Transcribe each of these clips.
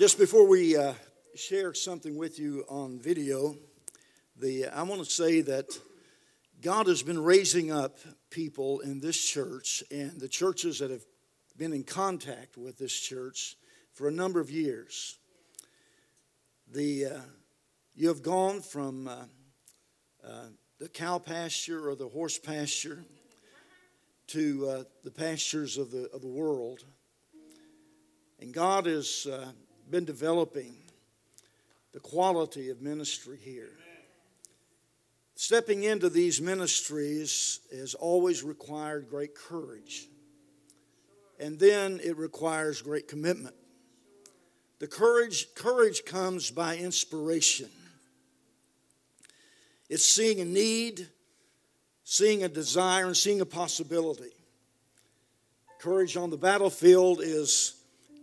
Just before we uh, share something with you on video, the, I want to say that God has been raising up people in this church and the churches that have been in contact with this church for a number of years. The, uh, you have gone from uh, uh, the cow pasture or the horse pasture to uh, the pastures of the, of the world. And God has uh, been developing the quality of ministry here. Stepping into these ministries has always required great courage. And then it requires great commitment. The courage, courage comes by inspiration. It's seeing a need, seeing a desire, and seeing a possibility. Courage on the battlefield is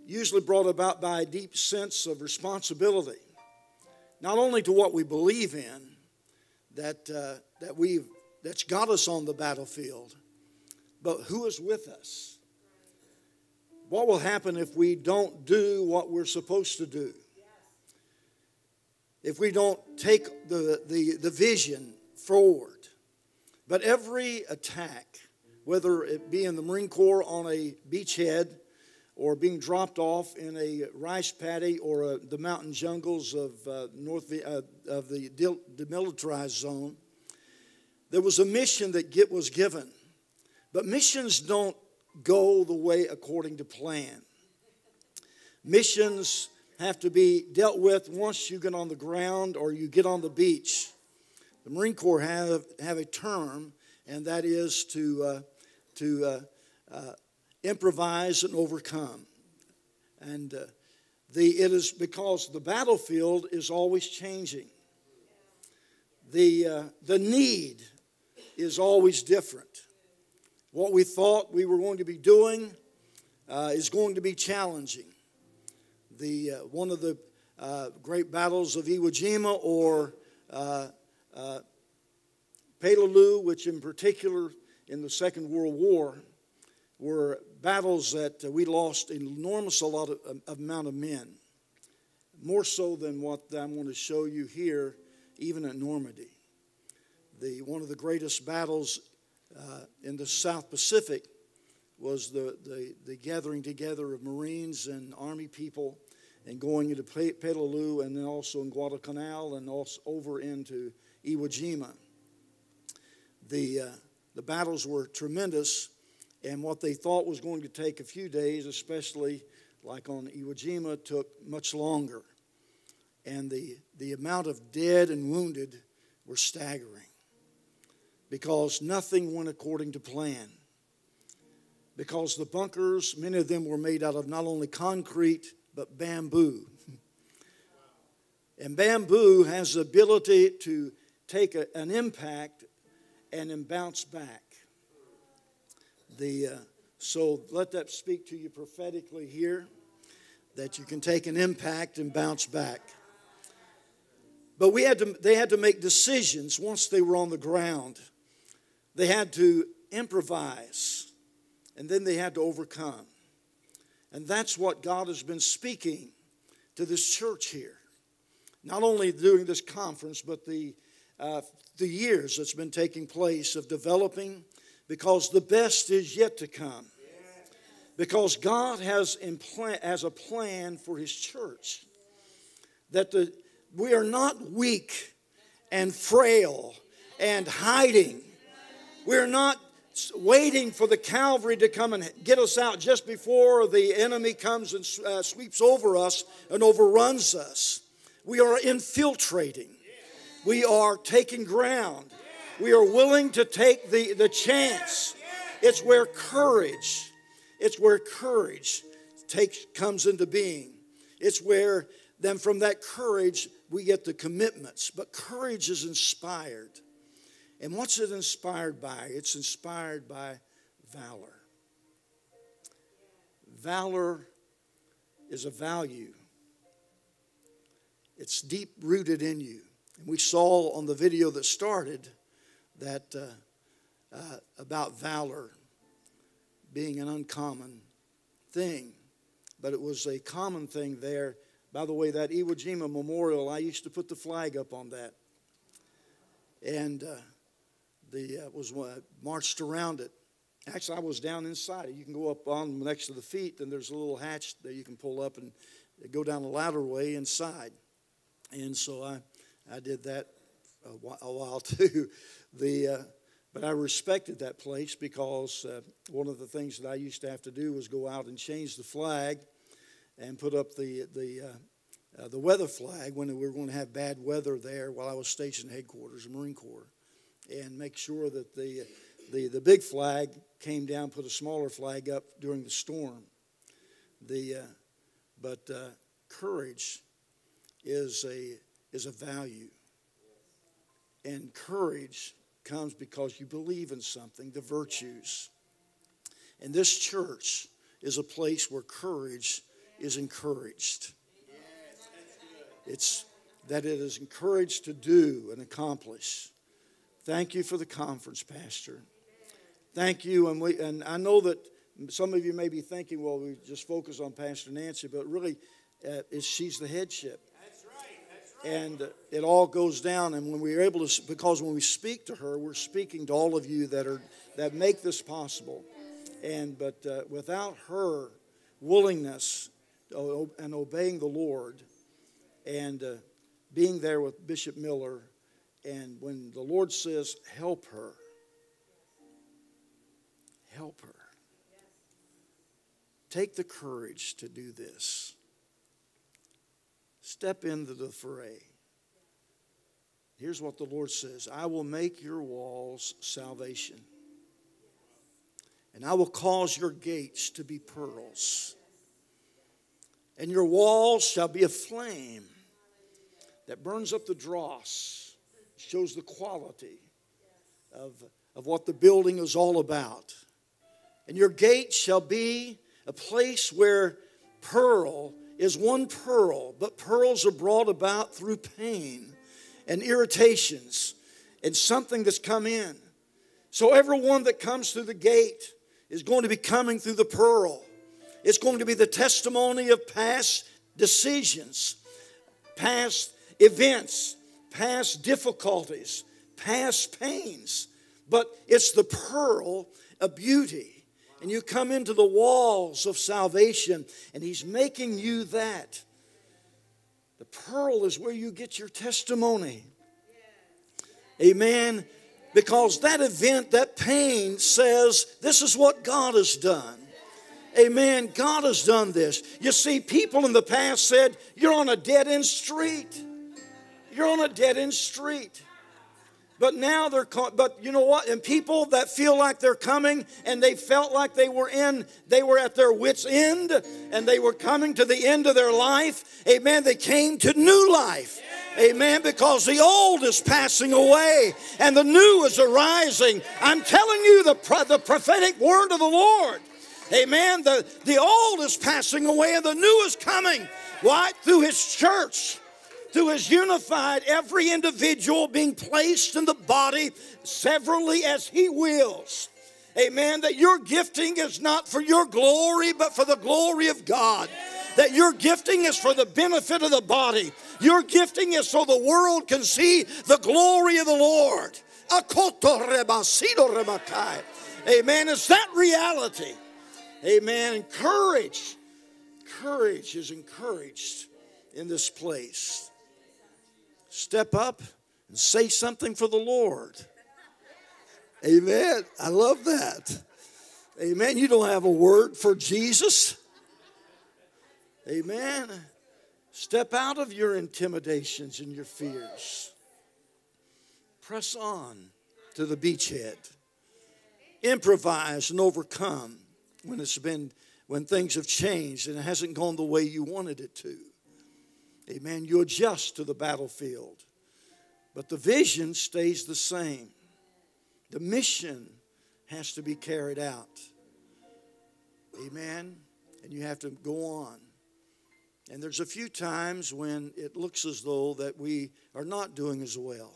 usually brought about by a deep sense of responsibility, not only to what we believe in, that, uh, that we've, that's got us on the battlefield, but who is with us? What will happen if we don't do what we're supposed to do? If we don't take the, the, the vision forward? But every attack, whether it be in the Marine Corps on a beachhead, or being dropped off in a rice paddy or a, the mountain jungles of uh, north uh, of the demilitarized zone. There was a mission that get, was given, but missions don't go the way according to plan. Missions have to be dealt with once you get on the ground or you get on the beach. The Marine Corps have, have a term, and that is to, uh, to uh, uh, improvise and overcome. And uh, the, it is because the battlefield is always changing. The, uh, the need is always different. What we thought we were going to be doing uh, is going to be challenging. The, uh, one of the uh, great battles of Iwo Jima or uh, Peleliu, which in particular in the Second World War, were battles that uh, we lost an enormous a lot of, um, amount of men, more so than what I'm going to show you here, even at Normandy. The, one of the greatest battles uh, in the South Pacific was the, the, the, gathering together of Marines and Army people and going into Peleliu and then also in Guadalcanal and also over into Iwo Jima. The, uh, the battles were tremendous and what they thought was going to take a few days, especially like on Iwo Jima, took much longer. And the, the amount of dead and wounded were staggering because nothing went according to plan. Because the bunkers, many of them were made out of not only concrete, but bamboo. and bamboo has the ability to take a, an impact and then bounce back. The, uh, so let that speak to you prophetically here that you can take an impact and bounce back. But we had to, they had to make decisions once they were on the ground. They had to improvise, and then they had to overcome. And that's what God has been speaking to this church here. Not only during this conference, but the, uh, the years that's been taking place of developing because the best is yet to come. Because God has, implant, has a plan for His church. That the, we are not weak and frail and hiding. We're not waiting for the Calvary to come and get us out just before the enemy comes and uh, sweeps over us and overruns us. We are infiltrating. We are taking ground. We are willing to take the, the chance. It's where courage, it's where courage takes, comes into being. It's where then from that courage we get the commitments. But courage is inspired. And what's it inspired by? It's inspired by valor. Valor is a value. It's deep rooted in you. And we saw on the video that started that uh, uh, about valor being an uncommon thing, but it was a common thing there By the way, that Iwo Jima Memorial, I used to put the flag up on that. And uh, the uh, was marched around it. Actually, I was down inside. You can go up on next to the feet, and there's a little hatch that you can pull up and go down a ladder way inside. And so I, I did that a while, too. The, uh, but I respected that place because uh, one of the things that I used to have to do was go out and change the flag and put up the, the, uh, uh the weather flag when we were going to have bad weather there while I was stationed headquarters, Marine Corps, and make sure that the, the, the big flag came down, put a smaller flag up during the storm. The, uh, but uh, courage is a, is a value. And courage comes because you believe in something, the virtues. And this church is a place where courage is encouraged. It's that it is encouraged to do and accomplish. Thank you for the conference, Pastor. Thank you. And, we, and I know that some of you may be thinking, well, we just focus on Pastor Nancy, but really, uh, she's the headship. That's right, that's right. And it all goes down. And when we're able to, because when we speak to her, we're speaking to all of you that are that make this possible. And but uh, without her willingness and obeying the Lord, and uh, being there with Bishop Miller, and when the Lord says, "Help her," help her. Take the courage to do this. Step into the fray. Here's what the Lord says I will make your walls salvation, and I will cause your gates to be pearls, and your walls shall be a flame that burns up the dross, shows the quality of, of what the building is all about. And your gate shall be a place where pearl is one pearl, but pearls are brought about through pain and irritations and something that's come in. So everyone that comes through the gate is going to be coming through the pearl. It's going to be the testimony of past decisions, past events, past difficulties, past pains. But it's the pearl of beauty and you come into the walls of salvation, and He's making you that. The pearl is where you get your testimony. Amen. Because that event, that pain says, This is what God has done. Amen. God has done this. You see, people in the past said, You're on a dead end street. You're on a dead end street. But now they're, but you know what? And people that feel like they're coming and they felt like they were in, they were at their wits' end and they were coming to the end of their life. Amen. They came to new life. Amen. Because the old is passing away and the new is arising. I'm telling you the, the prophetic word of the Lord. Amen. The, the old is passing away and the new is coming. Why? Through his church who has unified every individual being placed in the body severally as he wills. Amen. That your gifting is not for your glory, but for the glory of God. That your gifting is for the benefit of the body. Your gifting is so the world can see the glory of the Lord. Amen. Is that reality? Amen. And courage. Courage is encouraged in this place step up and say something for the Lord. Amen. I love that. Amen. You don't have a word for Jesus. Amen. Step out of your intimidations and your fears. Press on to the beachhead. Improvise and overcome when it's been when things have changed and it hasn't gone the way you wanted it to. Amen. You adjust to the battlefield, but the vision stays the same. The mission has to be carried out. Amen. And you have to go on. And there's a few times when it looks as though that we are not doing as well.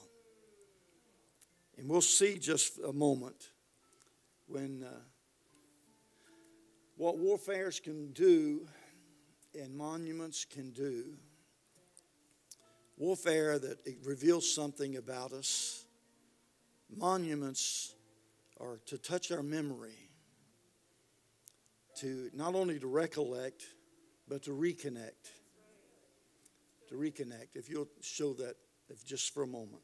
And we'll see just a moment when uh, what warfares can do and monuments can do warfare that it reveals something about us. Monuments are to touch our memory, to not only to recollect, but to reconnect. To reconnect. If you'll show that if just for a moment.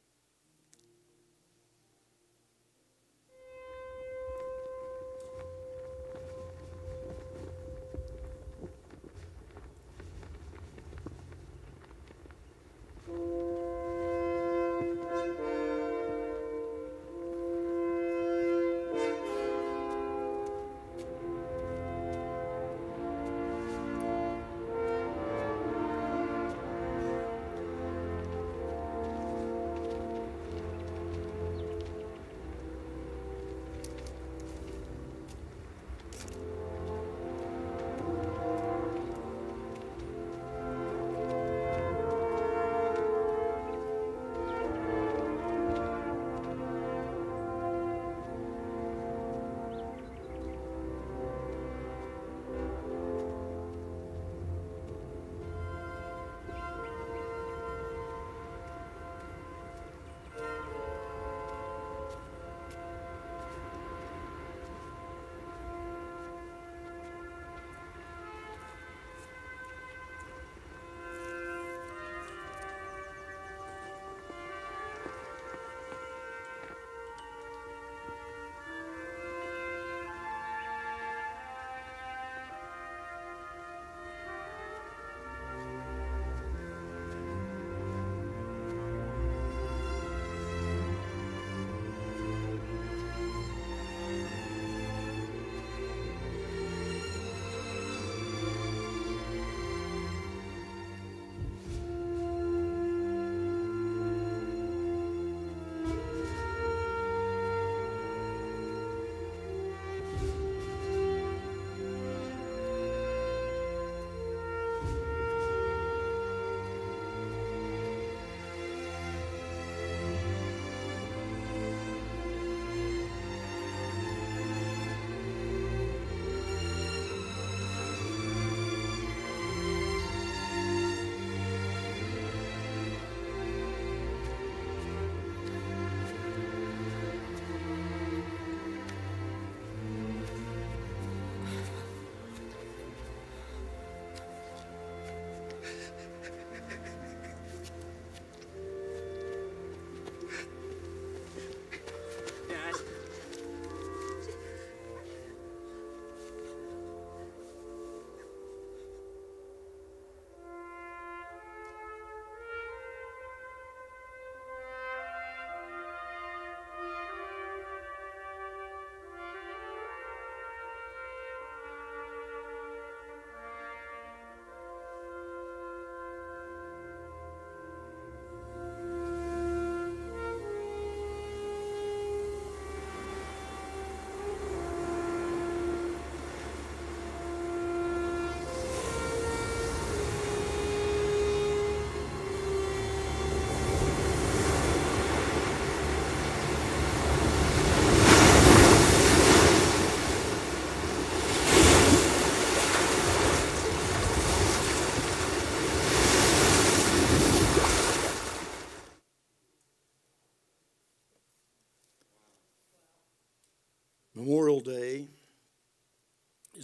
Memorial Day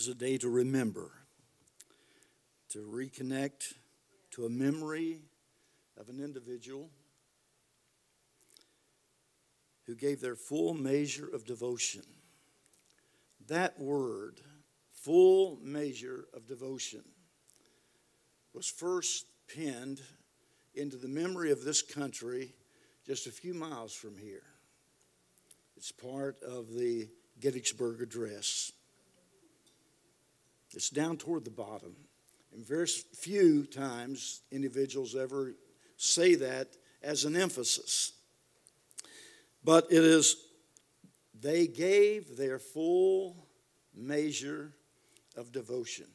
is a day to remember, to reconnect to a memory of an individual who gave their full measure of devotion. That word, full measure of devotion, was first penned into the memory of this country just a few miles from here. It's part of the Gettysburg Address. It's down toward the bottom. And very few times individuals ever say that as an emphasis. But it is, they gave their full measure of devotion.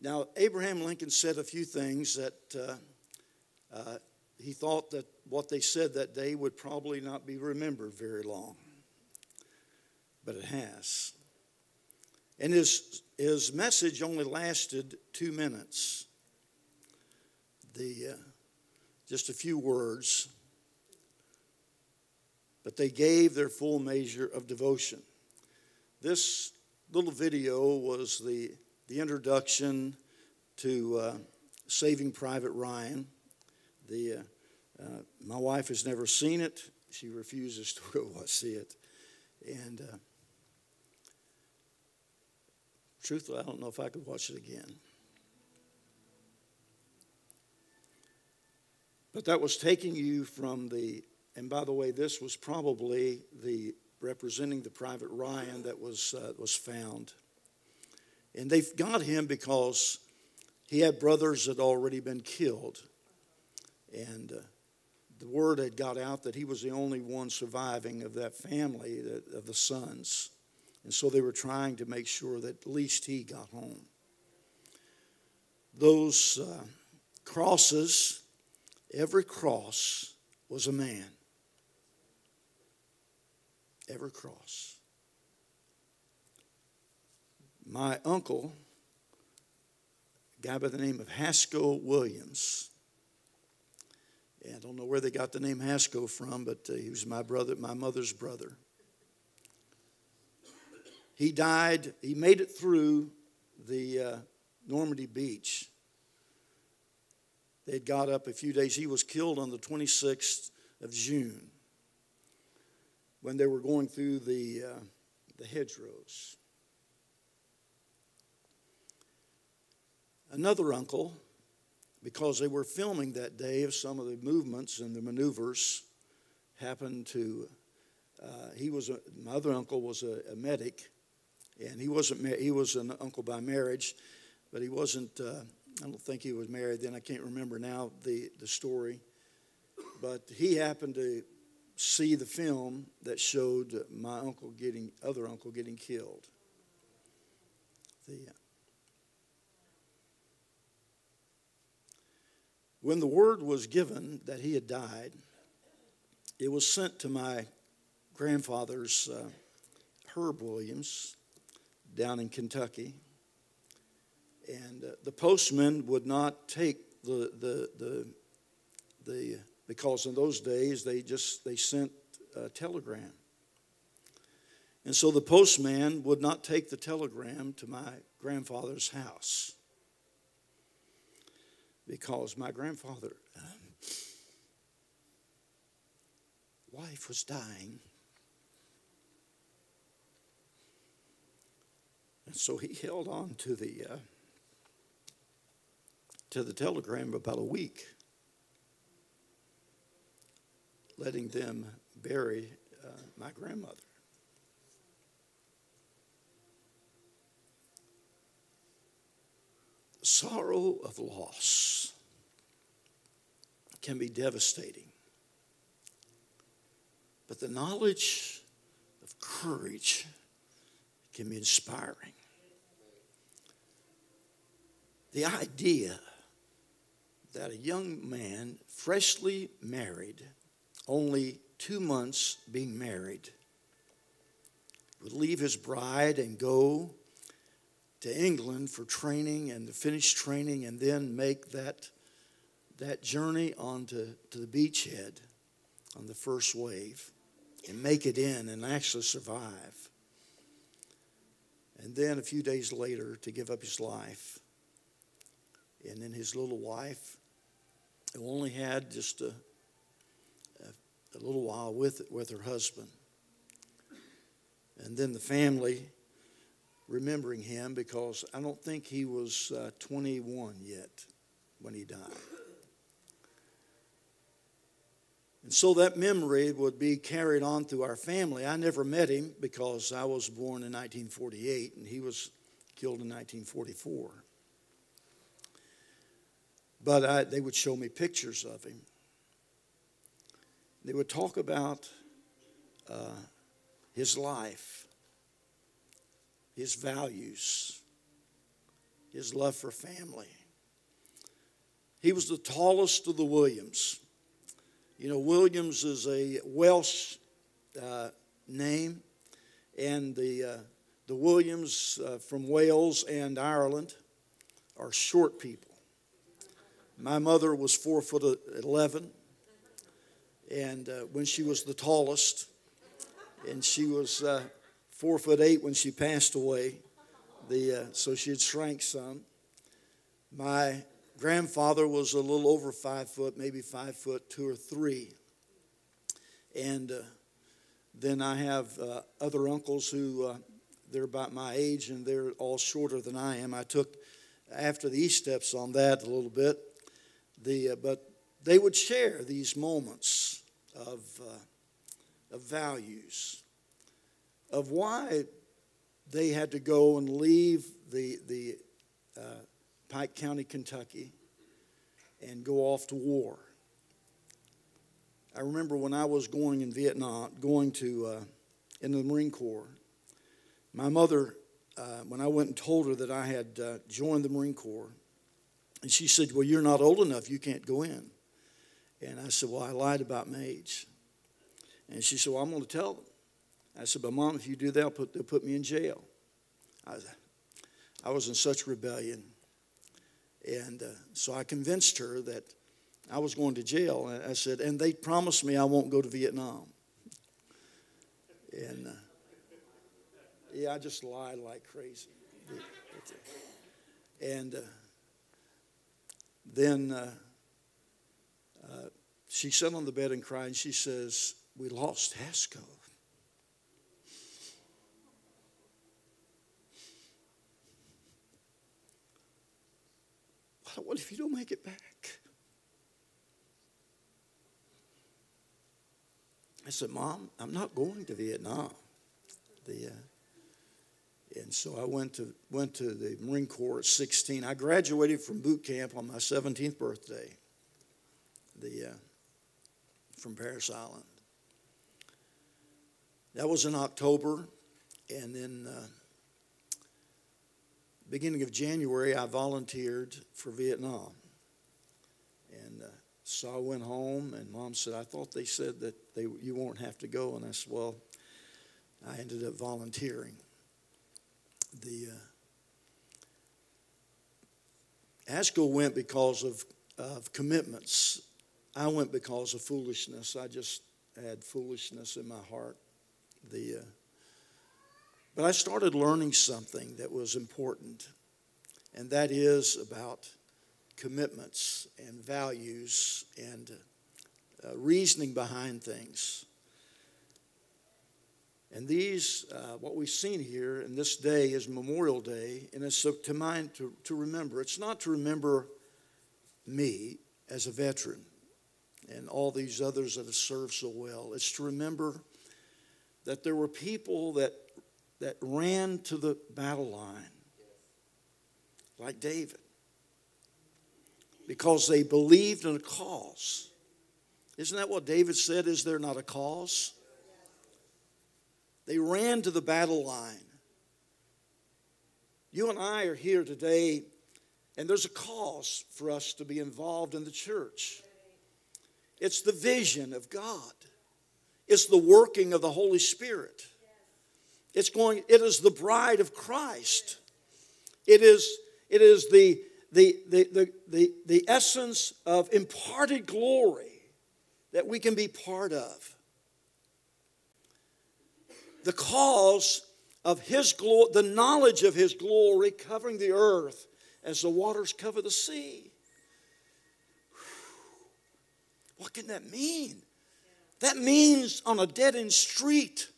Now, Abraham Lincoln said a few things that uh, uh, he thought that what they said that day would probably not be remembered very long. But it has. And his, his message only lasted two minutes. the uh, just a few words, but they gave their full measure of devotion. This little video was the, the introduction to uh, Saving Private Ryan. The, uh, uh, my wife has never seen it. She refuses to go see it. And uh, truthfully, I don't know if I could watch it again. But that was taking you from the, and by the way, this was probably the representing the private Ryan that was, uh, was found. And they got him because he had brothers that had already been killed. And uh, the word had got out that he was the only one surviving of that family, of the sons. And so they were trying to make sure that at least he got home. Those uh, crosses, every cross was a man. Every cross. My uncle, a guy by the name of Haskell Williams, I don't know where they got the name Haskell from, but uh, he was my brother, my mother's brother. He died, he made it through the uh, Normandy beach. They got up a few days. He was killed on the 26th of June when they were going through the, uh, the hedgerows. Another uncle, because they were filming that day of some of the movements and the maneuvers, happened to. Uh, he was a, my other uncle was a, a medic, and he wasn't he was an uncle by marriage, but he wasn't. Uh, I don't think he was married then. I can't remember now the the story, but he happened to see the film that showed my uncle getting other uncle getting killed. The when the word was given that he had died, it was sent to my grandfather's uh, Herb Williams down in Kentucky. And uh, the postman would not take the, the, the, the, because in those days they just, they sent a telegram. And so the postman would not take the telegram to my grandfather's house because my grandfather um, wife was dying and so he held on to the uh, to the telegram about a week letting them bury uh, my grandmother sorrow of loss can be devastating. But the knowledge of courage can be inspiring. The idea that a young man, freshly married, only two months being married, would leave his bride and go to England for training and to finish training and then make that, that journey onto to the beachhead on the first wave and make it in and actually survive. And then a few days later to give up his life. And then his little wife, who only had just a, a, a little while with, with her husband. And then the family remembering him because I don't think he was uh, 21 yet when he died. And so that memory would be carried on through our family. I never met him because I was born in 1948 and he was killed in 1944. But I, they would show me pictures of him. They would talk about uh, his life his values, his love for family. He was the tallest of the Williams. You know, Williams is a Welsh uh, name, and the, uh, the Williams uh, from Wales and Ireland are short people. My mother was four foot 11, and uh, when she was the tallest, and she was uh, four foot eight when she passed away. The, uh, so she had shrank some. My grandfather was a little over five foot, maybe five foot two or three. And uh, then I have uh, other uncles who uh, they're about my age and they're all shorter than I am. I took after the Esteps on that a little bit. The, uh, but they would share these moments of, uh, of values, of why they had to go and leave the, the uh, Pike County, Kentucky, and go off to war. I remember when I was going in Vietnam, going to uh, in the Marine Corps. My mother, uh, when I went and told her that I had uh, joined the Marine Corps, and she said, "Well, you're not old enough; you can't go in." And I said, "Well, I lied about my age." And she said, "Well, I'm going to tell them." I said, "But mom, if you do that, they'll put, they'll put me in jail." I was, I was in such rebellion. And uh, so I convinced her that I was going to jail. And I said, and they promised me I won't go to Vietnam. And uh, yeah, I just lied like crazy. And uh, then uh, uh, she sat on the bed and cried, and she says, We lost Haskell. What if you don't make it back? I said, Mom, I'm not going to Vietnam. The, uh, and so I went to, went to the Marine Corps at 16. I graduated from boot camp on my 17th birthday the, uh, from Parris Island. That was in October. And then uh, beginning of January, I volunteered for Vietnam. And uh, so I went home, and mom said, I thought they said that they, you won't have to go. And I said, Well, I ended up volunteering. The uh, Haskell went because of, of commitments. I went because of foolishness. I just had foolishness in my heart. The uh, but I started learning something that was important, and that is about commitments and values and uh, reasoning behind things. And these, uh, what we've seen here in this day is Memorial Day, and it's to mind to, to remember. It's not to remember me as a veteran and all these others that have served so well. It's to remember that there were people that that ran to the battle line, like David, because they believed in a cause. Isn't that what David said? Is there not a cause? They ran to the battle line. You and I are here today, and there's a cause for us to be involved in the church. It's the vision of God, it's the working of the Holy Spirit. It's going, it is the bride of Christ. It is, it is the, the, the, the, the, the essence of imparted glory that we can be part of. The cause of his glory, the knowledge of his glory covering the earth as the waters cover the sea. What can that mean? That means on a dead end street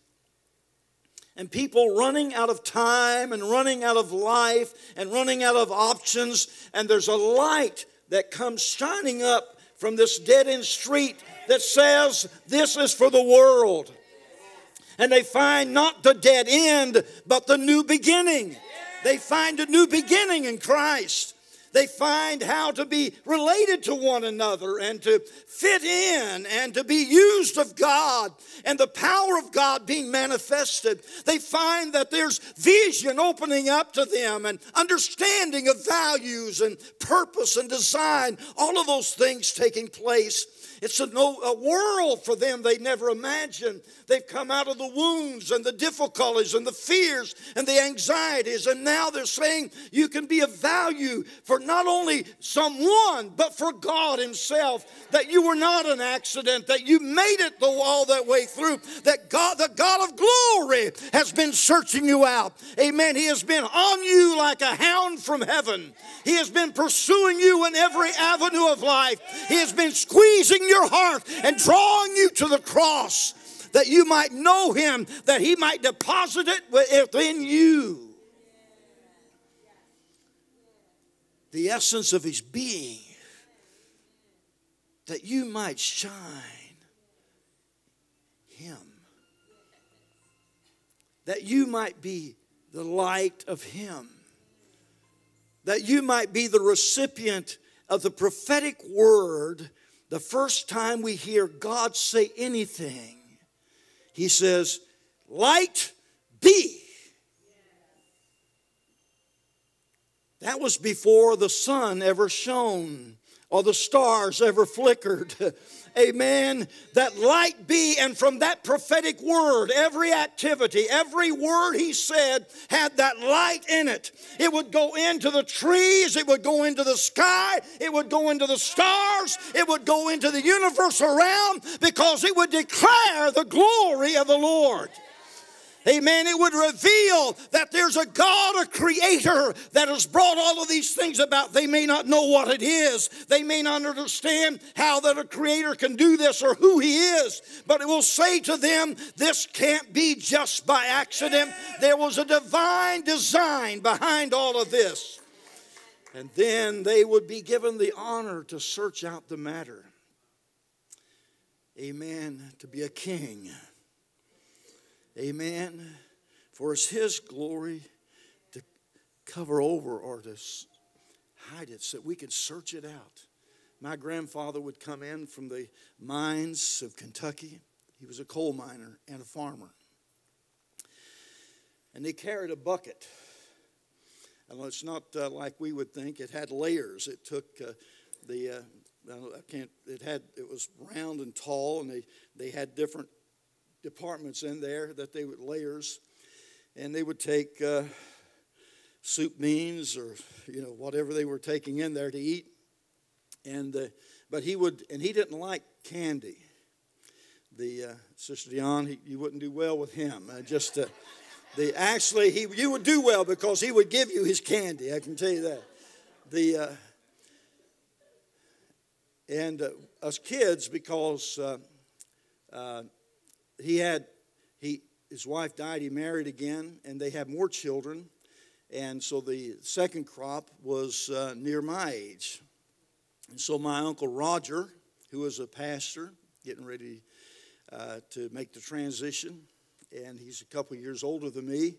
and people running out of time and running out of life and running out of options. And there's a light that comes shining up from this dead end street that says, This is for the world. And they find not the dead end, but the new beginning. They find a new beginning in Christ. They find how to be related to one another and to fit in and to be used of God and the power of God being manifested. They find that there's vision opening up to them and understanding of values and purpose and design, all of those things taking place. It's a, no, a world for them they never imagined. They've come out of the wounds and the difficulties and the fears and the anxieties, and now they're saying you can be of value for not only someone, but for God Himself. That you were not an accident, that you made it the all that way through, that God, the God of glory, has been searching you out. Amen. He has been on you like a hound from heaven. He has been pursuing you in every avenue of life. He has been squeezing your heart and drawing you to the cross that you might know Him, that He might deposit it within you. The essence of His being, that you might shine Him, that you might be the light of Him, that you might be the recipient of the prophetic word the first time we hear God say anything he says, Light be. That was before the sun ever shone or the stars ever flickered. Amen. That light be, and from that prophetic word, every activity, every word he said had that light in it. It would go into the trees, it would go into the sky, it would go into the stars, it would go into the universe around because it would declare the glory of the Lord. Amen. It would reveal that there's a God, a creator, that has brought all of these things about. They may not know what it is. They may not understand how that a creator can do this or who he is. But it will say to them, this can't be just by accident. There was a divine design behind all of this. And then they would be given the honor to search out the matter. Amen. To be a king Amen. For it's His glory to cover over or to hide it so that we can search it out. My grandfather would come in from the mines of Kentucky. He was a coal miner and a farmer. And they carried a bucket. And it's not uh, like we would think. It had layers. It took uh, the uh, I can't. It had. It was round and tall, and they they had different departments in there that they would layers, and they would take uh, soup beans or you know whatever they were taking in there to eat, and uh, but he would and he didn't like candy. The uh, sister Dion, he, you wouldn't do well with him. Uh, just uh, the actually he you would do well because he would give you his candy. I can tell you that. The uh, and us kids because he had he his wife died. He married again, and they had more children. And so the second crop was uh, near my age. And so my uncle Roger, who was a pastor, getting ready uh, to make the transition, and he's a couple years older than me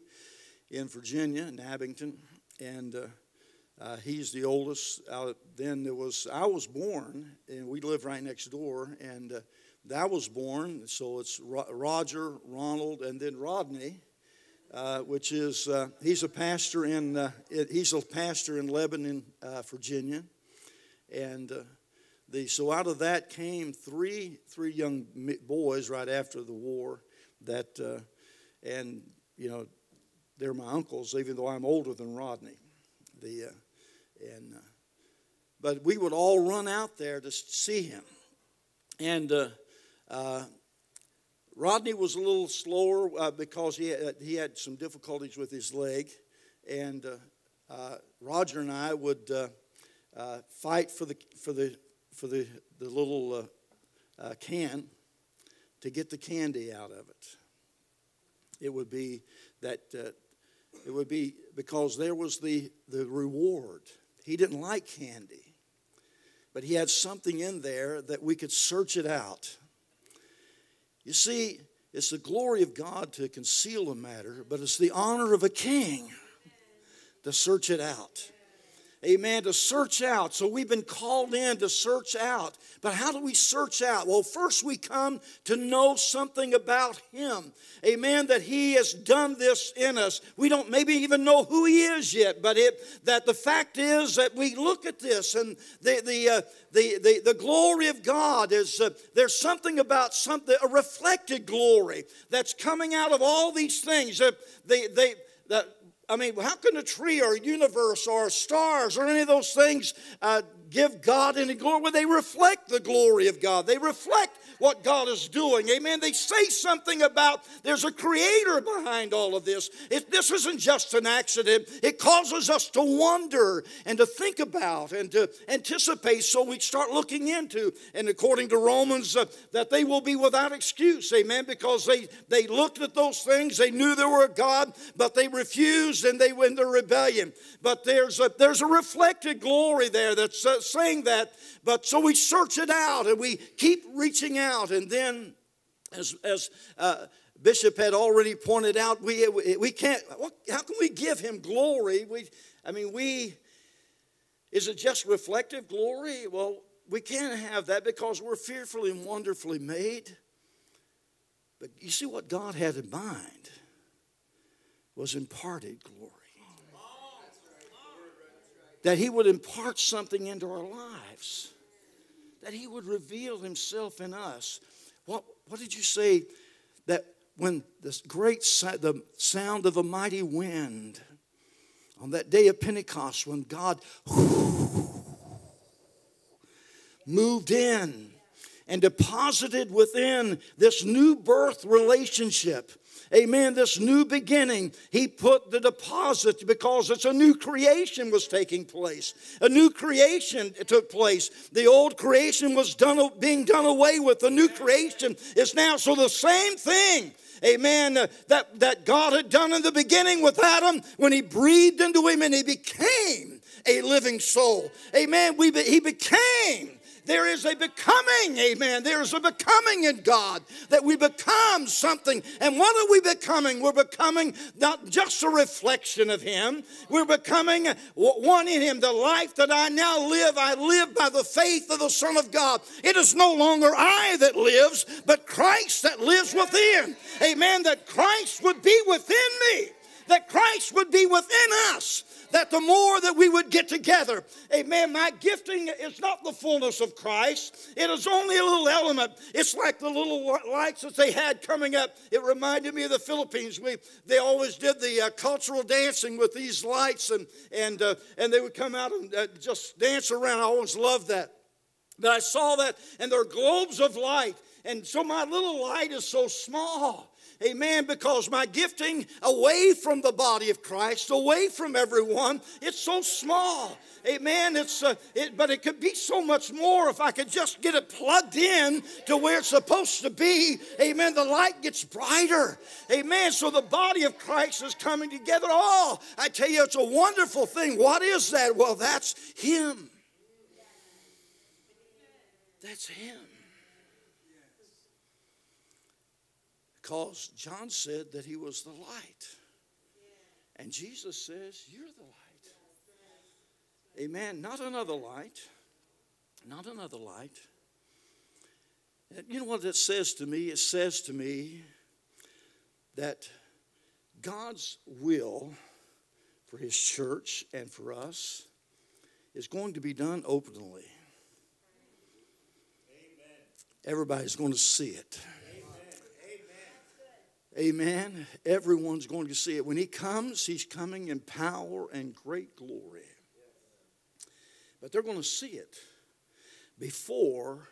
in Virginia, in Abingdon, and uh, uh, he's the oldest. then there was I was born, and we lived right next door, and uh, that was born. So it's Roger, Ronald, and then Rodney, uh, which is uh, he's a pastor in uh, he's a pastor in Lebanon, uh, Virginia, and uh, the so out of that came three three young boys right after the war that uh, and you know they're my uncles even though I'm older than Rodney, the and but we would all run out there to see him and uh, Rodney was a little slower uh, because he had, he had some difficulties with his leg, and uh, uh Roger and I would uh, uh, fight for the for the for the the little can to get the candy out of it. It would be that it would be because there was the the reward. He didn't like candy, but he had something in there that we could search it out you see, it's the glory of God to conceal a matter, but it's the honor of a king to search it out. Amen. To search out. So we've been called in to search out. But how do we search out? Well, first we come to know something about Him. Amen. That He has done this in us. We don't maybe even know who He is yet, but it, that the fact is that we look at this and the, the, uh, the, the, the glory of God is uh, there's something about something, a reflected glory that's coming out of all these things. Uh, they, they, the, I mean, how can a tree or a universe or stars or any of those things uh, give God any glory? Well, they reflect the glory of God. They reflect what God is doing. Amen. They say something about there's a creator behind all of this. It, this isn't just an accident, it causes us to wonder and to think about and to anticipate so we start looking into. And according to Romans, uh, that they will be without excuse. Amen. Because they, they looked at those things, they knew there were a God, but they refused and they went into rebellion. But there's a, there's a reflected glory there that's uh, saying that. But so we search it out and we keep reaching out. And then, as, as uh, Bishop had already pointed out, we, we can't, how can we give him glory? We, I mean, we, is it just reflective glory? Well, we can't have that because we're fearfully and wonderfully made. But you see what God had in mind was imparted glory that He would impart something into our lives, that He would reveal Himself in us. What, what did you say? That when this great the sound of a mighty wind on that day of Pentecost, when God moved in and deposited within this new birth relationship amen, this new beginning, he put the deposit because it's a new creation was taking place. A new creation took place. The old creation was done, being done away with. The new creation is now. So the same thing amen, uh, that, that God had done in the beginning with Adam when he breathed into him and he became a living soul. Amen. We, he became there is a becoming, amen. There is a becoming in God that we become something. And what are we becoming? We're becoming not just a reflection of Him, we're becoming one in Him. The life that I now live, I live by the faith of the Son of God. It is no longer I that lives, but Christ that lives within. Amen. That Christ would be within me, that Christ would be within us that the more that we would get together, amen, my gifting is not the fullness of Christ. It is only a little element. It's like the little lights that they had coming up. It reminded me of the Philippines. We, they always did the uh, cultural dancing with these lights, and, and, uh, and they would come out and uh, just dance around. I always loved that. But I saw that, and there are globes of light. And so my little light is so small. Amen. Because my gifting away from the body of Christ, away from everyone, it's so small. Amen. It's uh, it, but it could be so much more if I could just get it plugged in to where it's supposed to be. Amen. The light gets brighter. Amen. So the body of Christ is coming together. Oh, I tell you, it's a wonderful thing. What is that? Well, that's Him. That's Him. Because John said that he was the light. And Jesus says, You're the light. Amen. Not another light. Not another light. And you know what that says to me? It says to me that God's will for His church and for us is going to be done openly. Amen. Everybody's going to see it. Amen. Everyone's going to see it. When he comes, he's coming in power and great glory. But they're going to see it before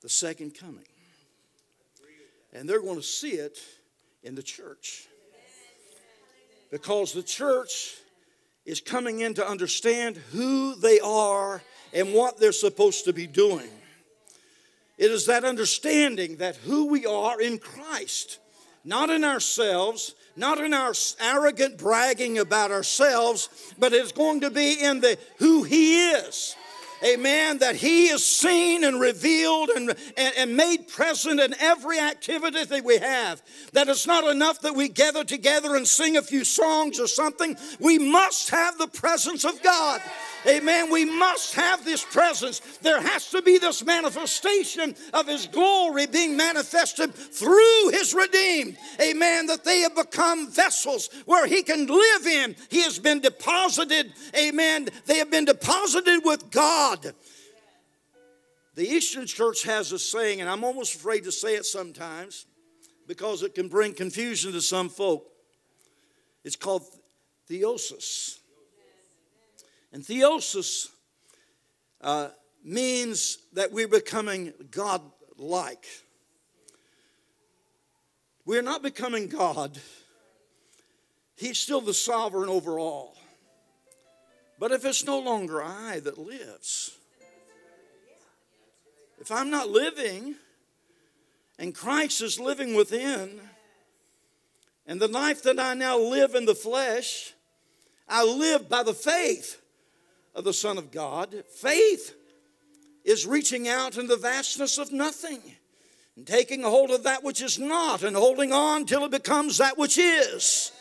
the second coming. And they're going to see it in the church. Because the church is coming in to understand who they are and what they're supposed to be doing. It is that understanding that who we are in Christ not in ourselves, not in our arrogant bragging about ourselves, but it's going to be in the who He is. Amen. That He is seen and revealed and, and, and made present in every activity that we have. That it's not enough that we gather together and sing a few songs or something. We must have the presence of God. Amen. We must have this presence. There has to be this manifestation of His glory being manifested through His redeemed. Amen. That they have become vessels where He can live in. He has been deposited. Amen. They have been deposited with God. The Eastern Church has a saying, and I'm almost afraid to say it sometimes because it can bring confusion to some folk. It's called theosis. And theosis uh, means that we're becoming God like. We're not becoming God, He's still the sovereign over all. But if it's no longer I that lives, if I'm not living and Christ is living within, and the life that I now live in the flesh, I live by the faith of the Son of God. Faith is reaching out in the vastness of nothing and taking hold of that which is not and holding on till it becomes that which is.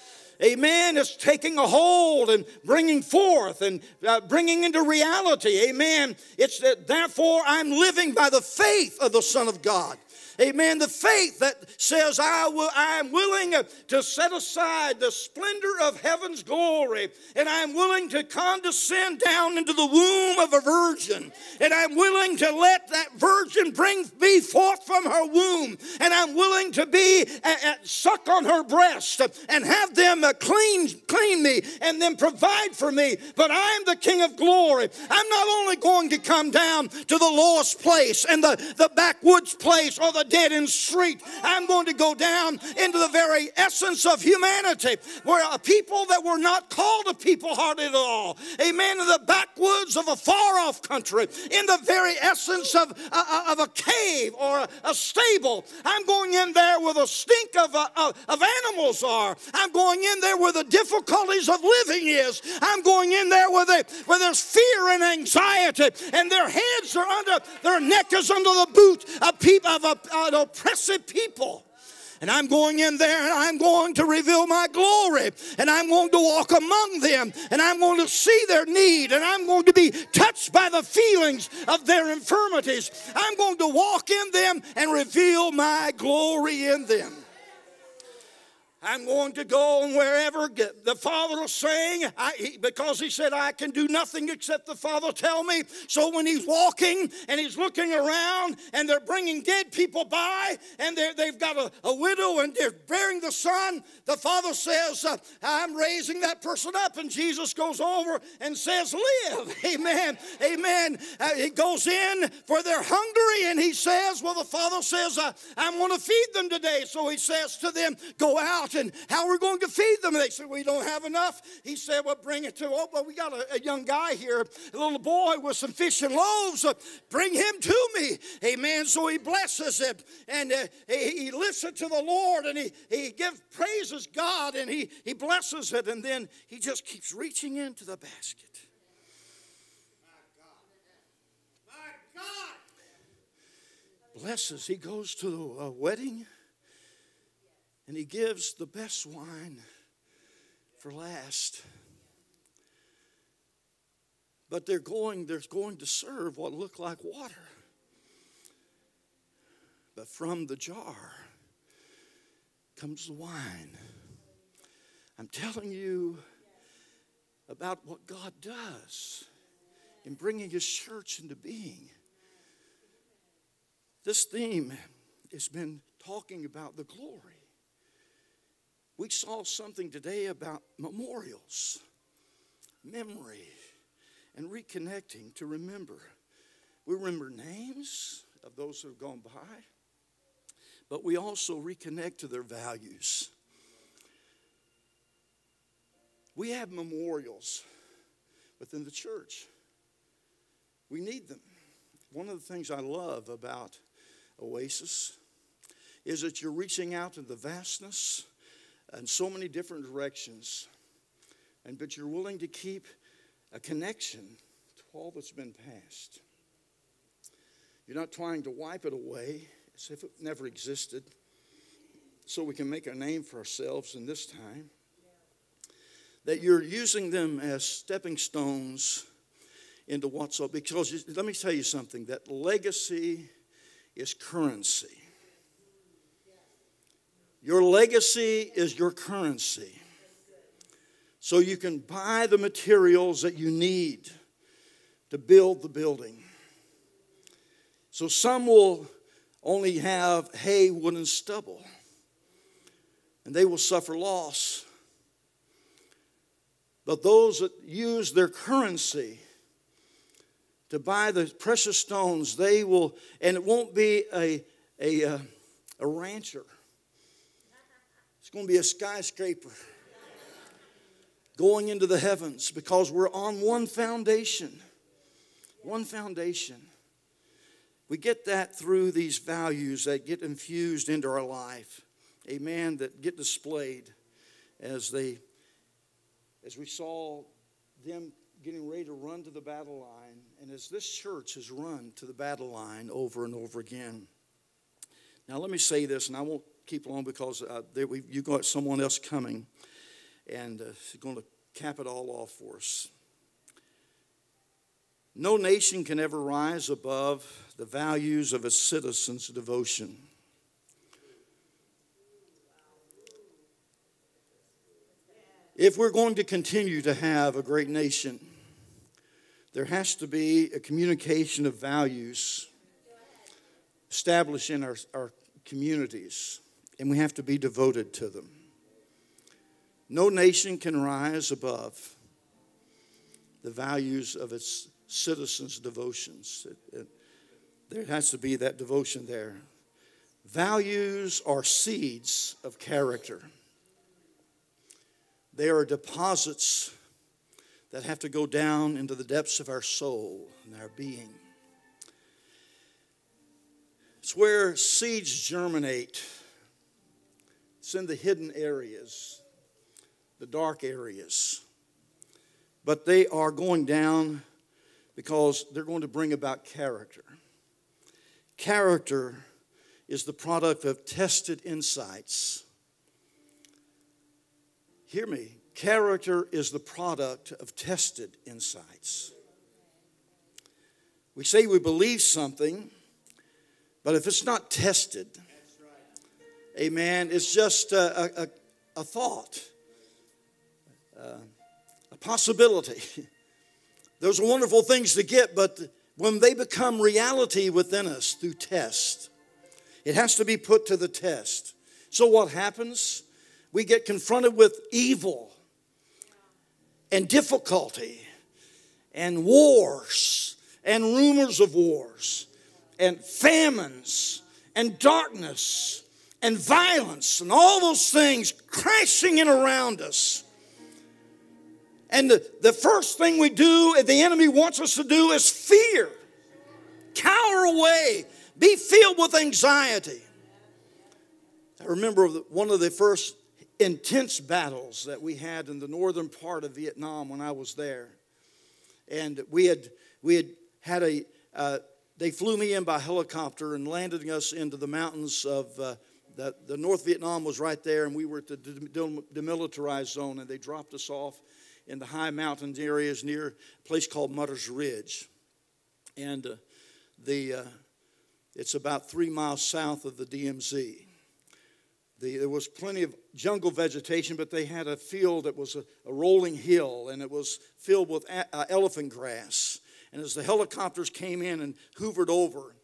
Amen. It's taking a hold and bringing forth and uh, bringing into reality. Amen. It's that therefore I'm living by the faith of the Son of God. Amen. The faith that says, I, will, I am willing to set aside the splendor of heaven's glory, and I am willing to condescend down into the womb of a virgin, and I'm willing to let that virgin bring me forth from her womb, and I'm willing to be uh, uh, suck on her breast and have them uh, clean, clean me and then provide for me. But I'm the King of glory. I'm not only going to come down to the lowest place and the, the backwoods place or the dead end street. I'm going to go down into the very essence of humanity, where a people that were not called a people hardly at all. Amen. In the backwoods of a far off country, in the very essence of, uh, uh of a cave or a, a, stable. I'm going in there where the stink of, uh, of animals are. I'm going in there where the difficulties of living is. I'm going in there where, they, where there's fear and anxiety, and their heads are under, their neck is under the boot of, people, of a, an oppressive people. And I'm going in there and I'm going to reveal my glory. And I'm going to walk among them. And I'm going to see their need. And I'm going to be touched by the feelings of their infirmities. I'm going to walk in them and reveal my glory in them. I'm going to go and wherever the Father is saying, I, he, because He said, I can do nothing except the Father tell me. So when He's walking and He's looking around and they're bringing dead people by and they've got a, a, widow and they're bearing the son, the Father says, uh, I'm raising that person up. And Jesus goes over and says, Live. Amen. Amen. Uh, he goes in for they're hungry and He says, Well, the Father says, uh, I'm going to feed them today. So He says to them, Go out and how we're going to feed them. They said, We don't have enough. He said, Well, bring it to, oh, well, we got a, a young guy here, a little boy with some fish and loaves. Uh, bring him to me. Amen. So he blesses it and uh, he, he it to the Lord and he, he gives praises God and he, he blesses it. And then he just keeps reaching into the basket. Blesses. He goes to a wedding and he gives the best wine for last. But they're going, they're going to serve what looked like water. But from the jar comes the wine. I'm telling you about what God does in bringing His church into being. This theme has been talking about the glory we saw something today about memorials, memory, and reconnecting to remember. We remember names of those who have gone by, but we also reconnect to their values. We have memorials within the church. We need them. One of the things I love about Oasis is that you're reaching out to the vastness in so many different directions, and but you're willing to keep a connection to all that's been past. You're not trying to wipe it away as if it never existed, so we can make a name for ourselves in this time. That you're using them as stepping stones into what's up. Because let me tell you something that legacy is currency. Your legacy is your currency. So you can buy the materials that you need to build the building. So some will only have hay, wood, and stubble, and they will suffer loss. But those that use their currency to buy the precious stones, they will, and it won't be a, a, uh, a rancher. It's going to be a skyscraper going into the heavens because we're on one foundation. One foundation. We get that through these values that get infused into our life. Amen. That get displayed as they as we saw them getting ready to run to the battle line, and as this church has run to the battle line over and over again. Now, let me say this, and I won't keep long because uh, there, we, you got someone else coming, and uh, going to cap it all off for us. No nation can ever rise above the values of its citizens' devotion. If we're going to continue to have a great nation, there has to be a communication of values established in our, our communities, and we have to be devoted to them. No nation can rise above the values of its citizens' devotions. It, it, there has to be that devotion there. Values are seeds of character. They are deposits that have to go down into the depths of our soul and our being. It's where seeds germinate, it's in the hidden areas, the dark areas. But they are going down because they're going to bring about character. Character is the product of tested insights Hear me. Character is the product of tested insights. We say we believe something, but if it's not tested, amen, it's just a, a, a thought, uh, a possibility. Those are wonderful things to get, but when they become reality within us through test, it has to be put to the test. So, what happens? we get confronted with evil and difficulty and wars and rumors of wars and famines and darkness and violence and all those things crashing in around us. And the, the first thing we do, the enemy wants us to do, is fear, cower away, be filled with anxiety. I remember one of the first intense battles that we had in the northern part of Vietnam when I was there. And we had, we had had a, uh, they flew me in by helicopter and landed us into the mountains of, uh, the, the North Vietnam was right there, and we were at the demilitarized zone, and they dropped us off in the high mountain areas near a place called Mutter's Ridge. And uh, the, uh, it's about three miles south of the DMZ. The, there was plenty of jungle vegetation, but they had a field that was a, a rolling hill and it was filled with a, uh, elephant grass. And as the helicopters came in and hoovered over,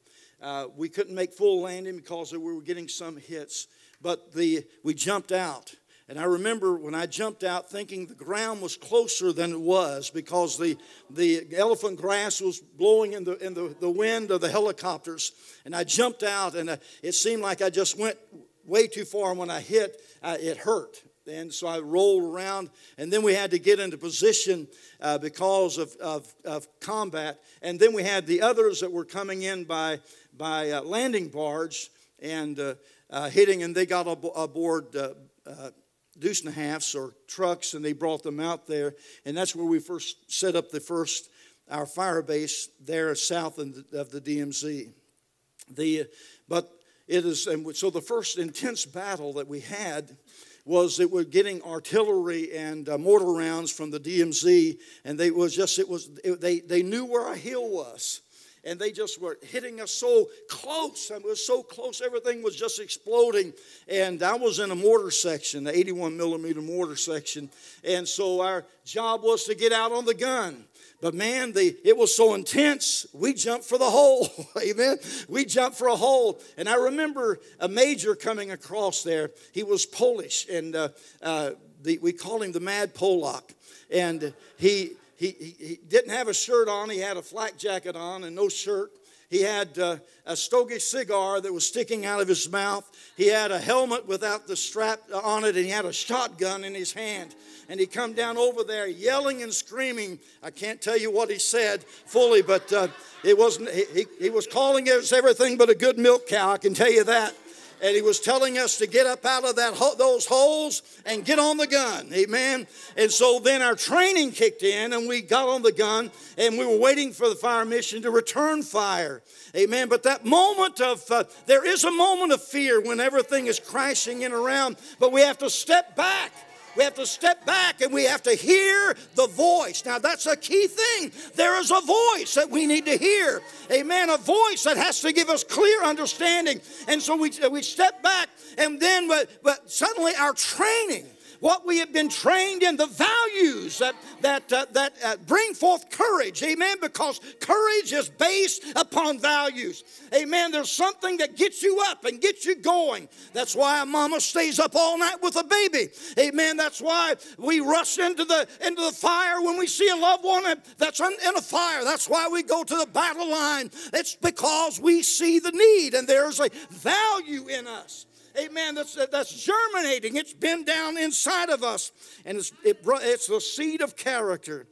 uh, we couldn't make full landing because we were getting some hits. But the, we jumped out. And I remember when I jumped out thinking the ground was closer than it was because the, the elephant grass was blowing in, the, in the, the wind of the helicopters. And I jumped out, and uh, it seemed like I just went way too far. And when I hit, uh, it hurt. And so I rolled around, and then we had to get into position uh, because of, of, of, combat. And then we had the others that were coming in by, by uh, landing barge and uh, uh, hitting, and they got ab- aboard uh, deuce and a halfs or trucks, and they brought them out there. And that's where we first set up the first, our fire base there south of the, of the DMZ. The, but it is, and so the first intense battle that we had was that we're getting artillery and uh, mortar rounds from the DMZ, and they was just it was it, they they knew where our hill was, and they just were hitting us so close. Mean, it was so close, everything was just exploding. And I was in a mortar section, the 81 millimeter mortar section, and so our job was to get out on the gun. But man, the, it was so intense, we jumped for the hole. Amen. We jumped for a hole. And I remember a major coming across there. He was Polish and uh, uh, the, we called him the Mad Pollock. And he, he, he, he didn't have a shirt on, he had a flak jacket on and no shirt. He had uh, a stogie cigar that was sticking out of his mouth. He had a helmet without the strap on it, and he had a shotgun in his hand. And he come down over there yelling and screaming. I can't tell you what he said fully, but uh, it wasn't. He, he, was calling us everything but a good milk cow. I can tell you that and he was telling us to get up out of that those holes and get on the gun amen and so then our training kicked in and we got on the gun and we were waiting for the fire mission to return fire amen but that moment of uh, there is a moment of fear when everything is crashing in around but we have to step back we have to step back and we have to hear the voice. Now, that's a key thing. There is a voice that we need to hear. Amen. A voice that has to give us clear understanding. And so we, we step back, and then, but, but suddenly our training what we have been trained in, the values that, that, uh, that uh, bring forth courage. Amen. Because courage is based upon values. Amen. There's something that gets you up and gets you going. That's why a mama stays up all night with a baby. Amen. That's why we rush into the, into the fire when we see a loved one that's in a fire. That's why we go to the battle line. It's because we see the need and there's a value in us amen, that's, that's germinating. It's been down inside of us. And it's, it, it's the seed of character.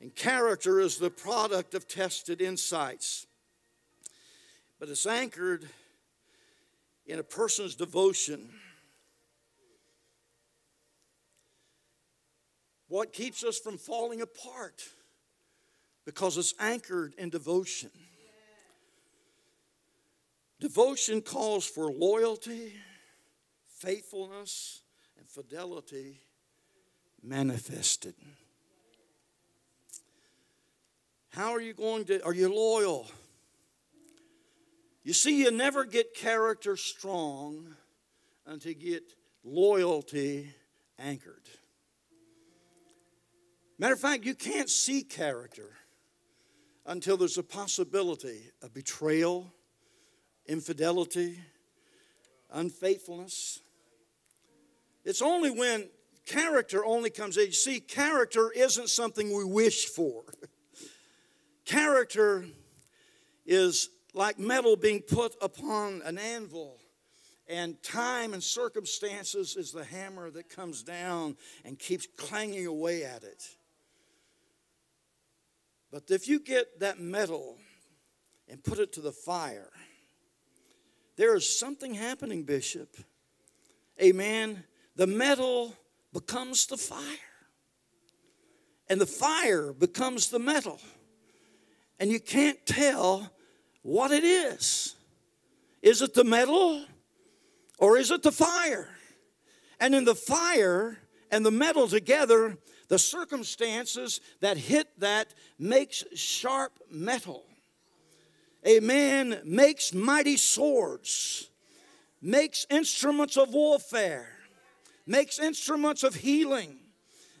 And character is the product of tested insights. But it's anchored in a person's devotion. What keeps us from falling apart? Because it's anchored in devotion. Devotion calls for loyalty faithfulness and fidelity manifested. How are you going to, are you loyal? You see, you never get character strong until you get loyalty anchored. Matter of fact, you can't see character until there's a possibility of betrayal, infidelity, unfaithfulness. It's only when character only comes in. You see, character isn't something we wish for. character is like metal being put upon an anvil, and time and circumstances is the hammer that comes down and keeps clanging away at it. But if you get that metal and put it to the fire, there is something happening, Bishop. Amen the metal becomes the fire. And the fire becomes the metal. And you can't tell what it is. Is it the metal or is it the fire? And in the fire and the metal together, the circumstances that hit that makes sharp metal. A man makes mighty swords, makes instruments of warfare makes instruments of healing.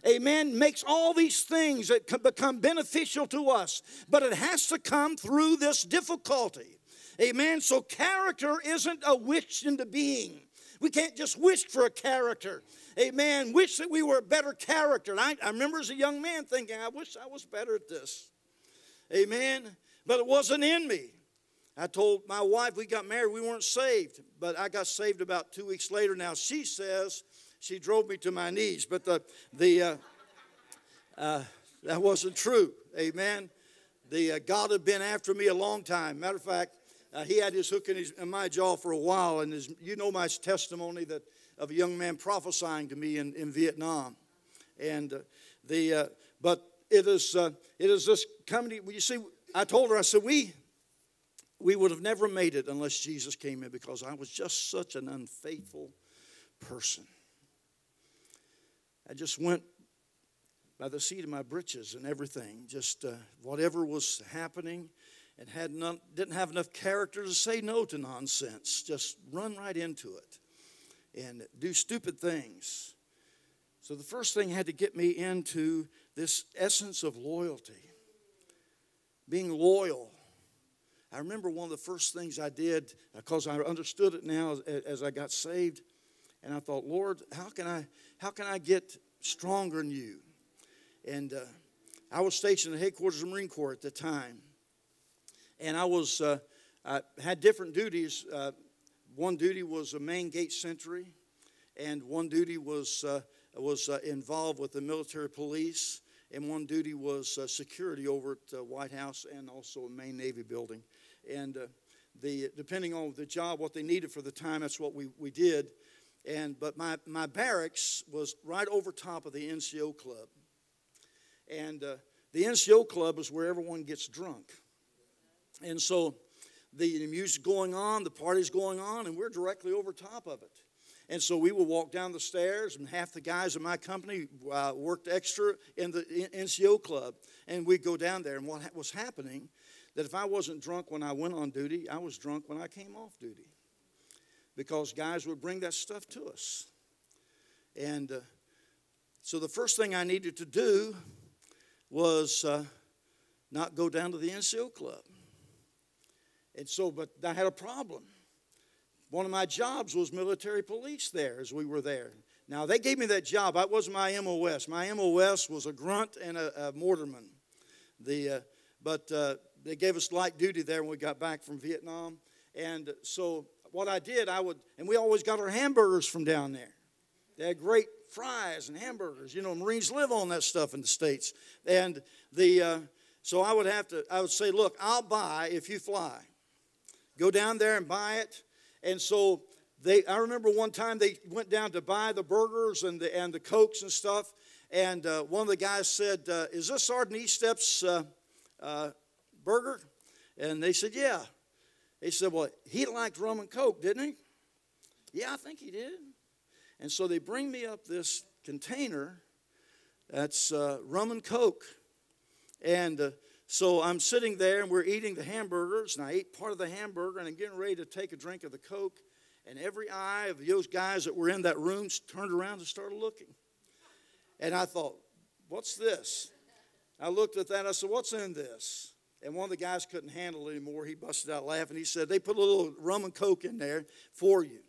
Amen. Makes all these things that can become beneficial to us, but it has to come through this difficulty. Amen. So character isn't a wish into being. We can't just wish for a character. Amen. Wish that we were a better character. I, I remember as a young man thinking, I wish I was better at this. Amen. But it wasn't in me. I told my wife we got married, we weren't saved, but I got saved about two weeks later. Now she says she drove me to my knees. But the, the, uh, uh, that wasn't true. Amen. The uh, God had been after me a long time. Matter of fact, uh, he had his hook in, his, in my jaw for a while, and his, you know my testimony that of a young man prophesying to me in, in Vietnam, and uh, the uh, but it is it is this coming. You see, I told her I said we we would have never made it unless Jesus came in because I was just such an unfaithful person. I just went by the seat of my breeches and everything, just uh, whatever was happening, and had didn't have enough character to say no to nonsense. Just run right into it and do stupid things. So the first thing had to get me into this essence of loyalty, being loyal. I remember one of the first things I did because I understood it now as I got saved, and I thought, Lord, how can I how can I get stronger than you. And uh, I was stationed at headquarters of the Marine Corps at the time. And I was, uh, I had different duties. Uh, one duty was a main gate sentry, and one duty was, uh, was uh, involved with the military police, and one duty was uh, security over at the White House and also a main Navy building. And the, depending on the job, what they needed for the time, that's what we, we did. And, but my, my barracks was right over top of the NCO club. And uh, the NCO club is where everyone gets drunk. And so the, music going on, the party's going on, and we're directly over top of it. And so we would walk down the stairs, and half the guys in my company uh, worked extra in the NCO club. And we'd go down there, and what was happening, that if I wasn't drunk when I went on duty, I was drunk when I came off duty because guys would bring that stuff to us. And uh, so the first thing I needed to do was uh, not go down to the NCO club. And so, but I had a problem. One of my jobs was military police there as we were there. Now, they gave me that job. That wasn't my MOS. My MOS was a grunt and a, a mortarman. The, uh, but uh, they gave us light duty there when we got back from Vietnam. And so what I did, I would, and we always got our hamburgers from down there. They had great fries and hamburgers. You know, Marines live on that stuff in the States. And the, uh, so I would have to, I would say, look, I'll buy if you fly. Go down there and buy it. And so they, I remember one time they went down to buy the burgers and the, and the Cokes and stuff. And uh, one of the guys said, uh, Is this Sergeant Estep's uh, uh, burger? And they said, Yeah. He said, Well, he liked rum and coke, didn't he? Yeah, I think he did. And so they bring me up this container that's uh, rum and coke. And uh, so I'm sitting there and we're eating the hamburgers, and I ate part of the hamburger, and I'm getting ready to take a drink of the coke. And every eye of those guys that were in that room turned around and started looking. And I thought, What's this? I looked at that. And I said, What's in this? And one of the guys couldn't handle it anymore. He busted out laughing. He said, They put a little rum and coke in there for you.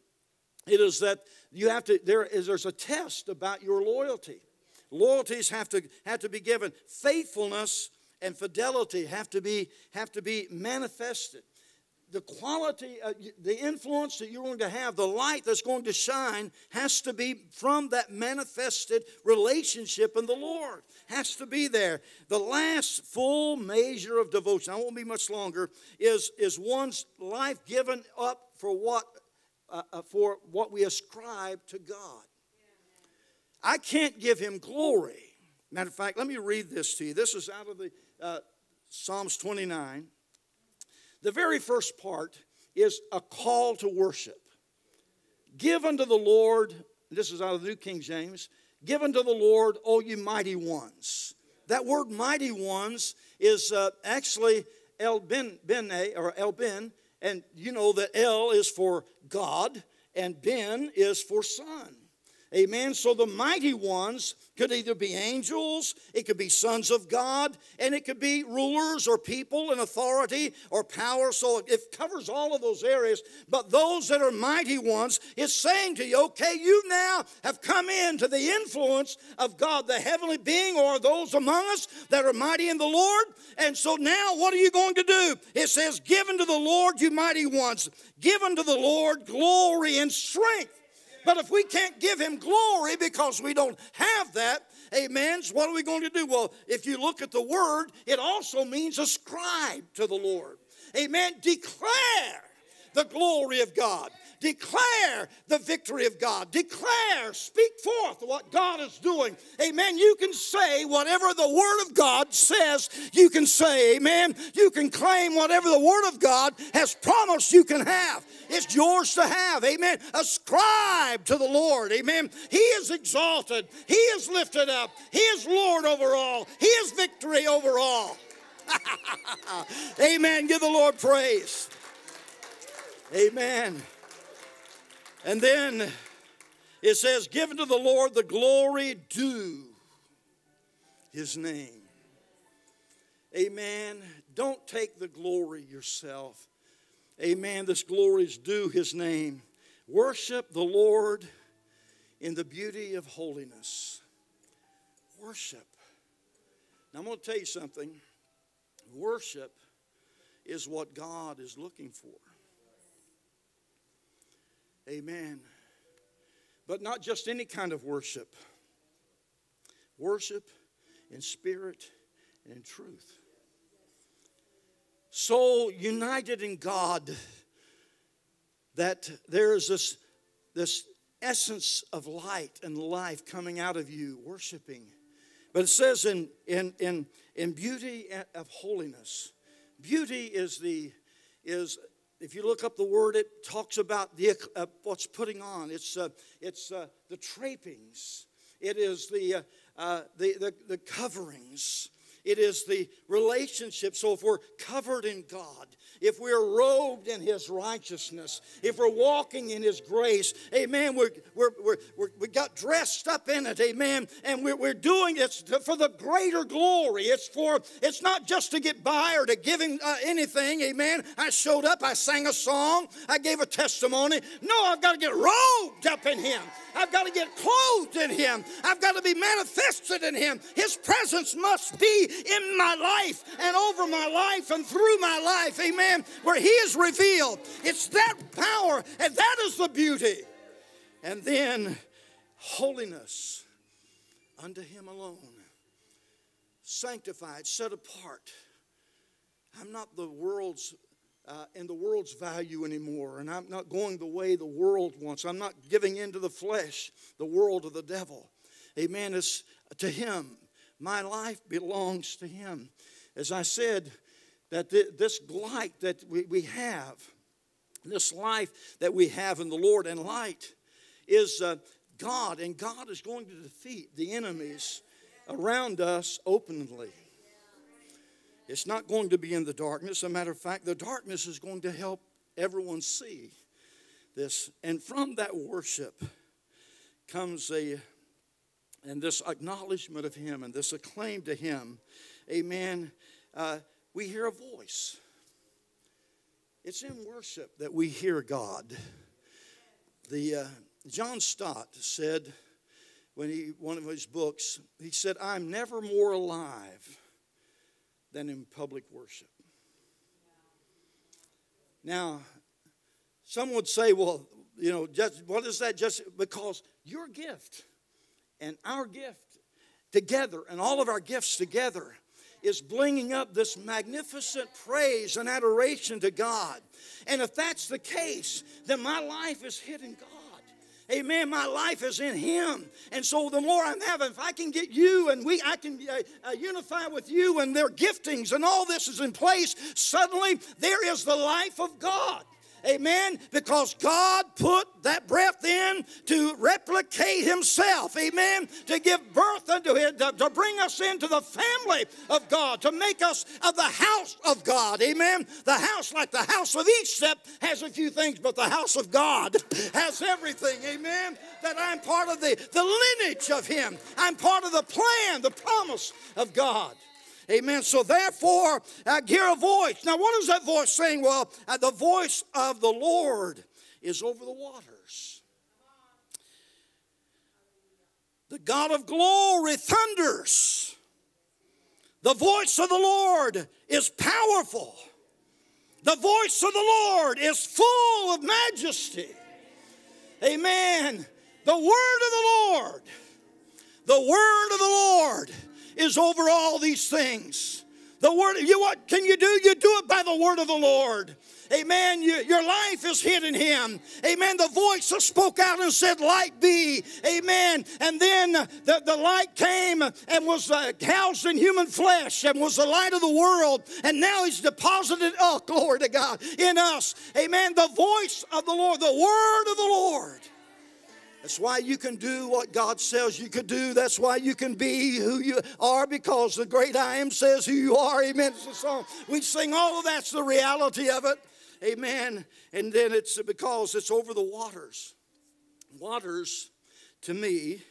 It is that you have to, there is there's a test about your loyalty. Loyalties have to have to be given. Faithfulness and fidelity have to be have to be manifested the quality, uh, the influence that you're going to have, the light that's going to shine has to be from that manifested relationship in the Lord. Has to be there. The last full measure of devotion, I won't be much longer, is, is one's life given up for what, uh, uh, for what we ascribe to God. I can't give him glory. Matter of fact, let me read this to you. This is out of the uh, Psalms 29. The very first part is a call to worship. Give unto the Lord, this is out of the New King James, give unto the Lord, O you mighty ones. That word mighty ones is uh, actually El Ben, Bene, or El Ben, and you know that El is for God and Ben is for son. Amen. So the mighty ones could either be angels, it could be sons of God, and it could be rulers or people in authority or power. So it covers all of those areas. But those that are mighty ones is saying to you, okay, you now have come into the influence of God, the heavenly being, or those among us that are mighty in the Lord. And so now what are you going to do? It says, Give unto the Lord, you mighty ones, give unto the Lord glory and strength. But if we can't give him glory because we don't have that, amen, what are we going to do? Well, if you look at the word, it also means ascribe to the Lord. Amen. Declare the glory of God. Declare the victory of God. Declare, speak forth what God is doing. Amen. You can say whatever the Word of God says, you can say. Amen. You can claim whatever the Word of God has promised you can have. It's yours to have. Amen. Ascribe to the Lord. Amen. He is exalted, He is lifted up, He is Lord over all, He is victory over all. Amen. Give the Lord praise. Amen. And then it says, Given to the Lord the glory due his name. Amen. Don't take the glory yourself. Amen. This glory is due his name. Worship the Lord in the beauty of holiness. worship. Now, I'm going to tell you something. Worship is what God is looking for. Amen. But not just any kind of worship. Worship in spirit and in truth. So united in God that there is this, this essence of light and life coming out of you, worshiping. But it says in, in, in, in beauty of holiness. Beauty is the is if you look up the word, it talks about the uh, what's putting on. It's uh, it's uh, the trappings. It is the, uh, uh, the the the coverings. It is the relationship. So if we're covered in God, if we're robed in His righteousness, if we're walking in His grace, amen, we're, we're, we're, we're we got dressed up in it, amen, and we're, we're doing it for the greater glory. It's for, it's not just to get by or to give Him uh, anything, amen. I showed up, I sang a song, I gave a testimony. No, I've got to get robed up in Him. I've got to get clothed in Him. I've got to be manifested in Him. His presence must be in my life and over my life and through my life. Amen. Where He is revealed. It's that power and that is the beauty. And then holiness unto Him alone. Sanctified, set apart. I'm not the world's uh, in the world's value anymore, and I'm not going the way the world wants. I'm not giving in to the flesh, the world, of the devil. Amen. It's to Him. My life belongs to Him. As I said, that this light that we, have, this life that we have in the Lord and light, is uh, God, and God is going to defeat the enemies around us openly. It's not going to be in the darkness. As a matter of fact, the darkness is going to help everyone see this. And from that worship comes a and this acknowledgement of him and this acclaim to him amen uh, we hear a voice it's in worship that we hear god the uh, john stott said when he one of his books he said i'm never more alive than in public worship. Now, some would say, well, you know, just, what is that? Just because your gift and our gift together and all of our gifts together is bringing up this magnificent praise and adoration to God. And if that's the case, then my life is hidden God. Amen. My life is in Him. And so the more I'm having, if I can get you and we, I can uh, uh, unify with you and their giftings and all this is in place, suddenly there is the life of God. Amen. Because God put that breath in to replicate Himself. Amen. To give birth unto Him, to, to bring us into the family of God, to make us of the house of God. Amen. The house, like the house of Estep, has a few things, but the house of God has everything. Amen. That I'm part of the, the lineage of Him, I'm part of the plan, the promise of God. Amen. So therefore, I hear a voice. Now, what is that voice saying? Well, uh, the voice of the Lord is over the waters. The God of glory thunders. The voice of the Lord is powerful. The voice of the Lord is full of majesty. Amen. The word of the Lord, the word of the Lord is over all these things. The word, you what can you do? You do it by the word of the Lord. Amen. You, your life is hid in Him. Amen. The voice that spoke out and said, Light be. Amen. And then the, the light came and was uh, housed in human flesh and was the light of the world. And now He's deposited, oh, glory to God, in us. Amen. The voice of the Lord, the word of the Lord. That's why you can do what God says you could do. That's why you can be who you are because the great I am says who you are. Amen. It's a song. We sing all of that's the reality of it. Amen. And then it's because it's over the waters. Waters, to me,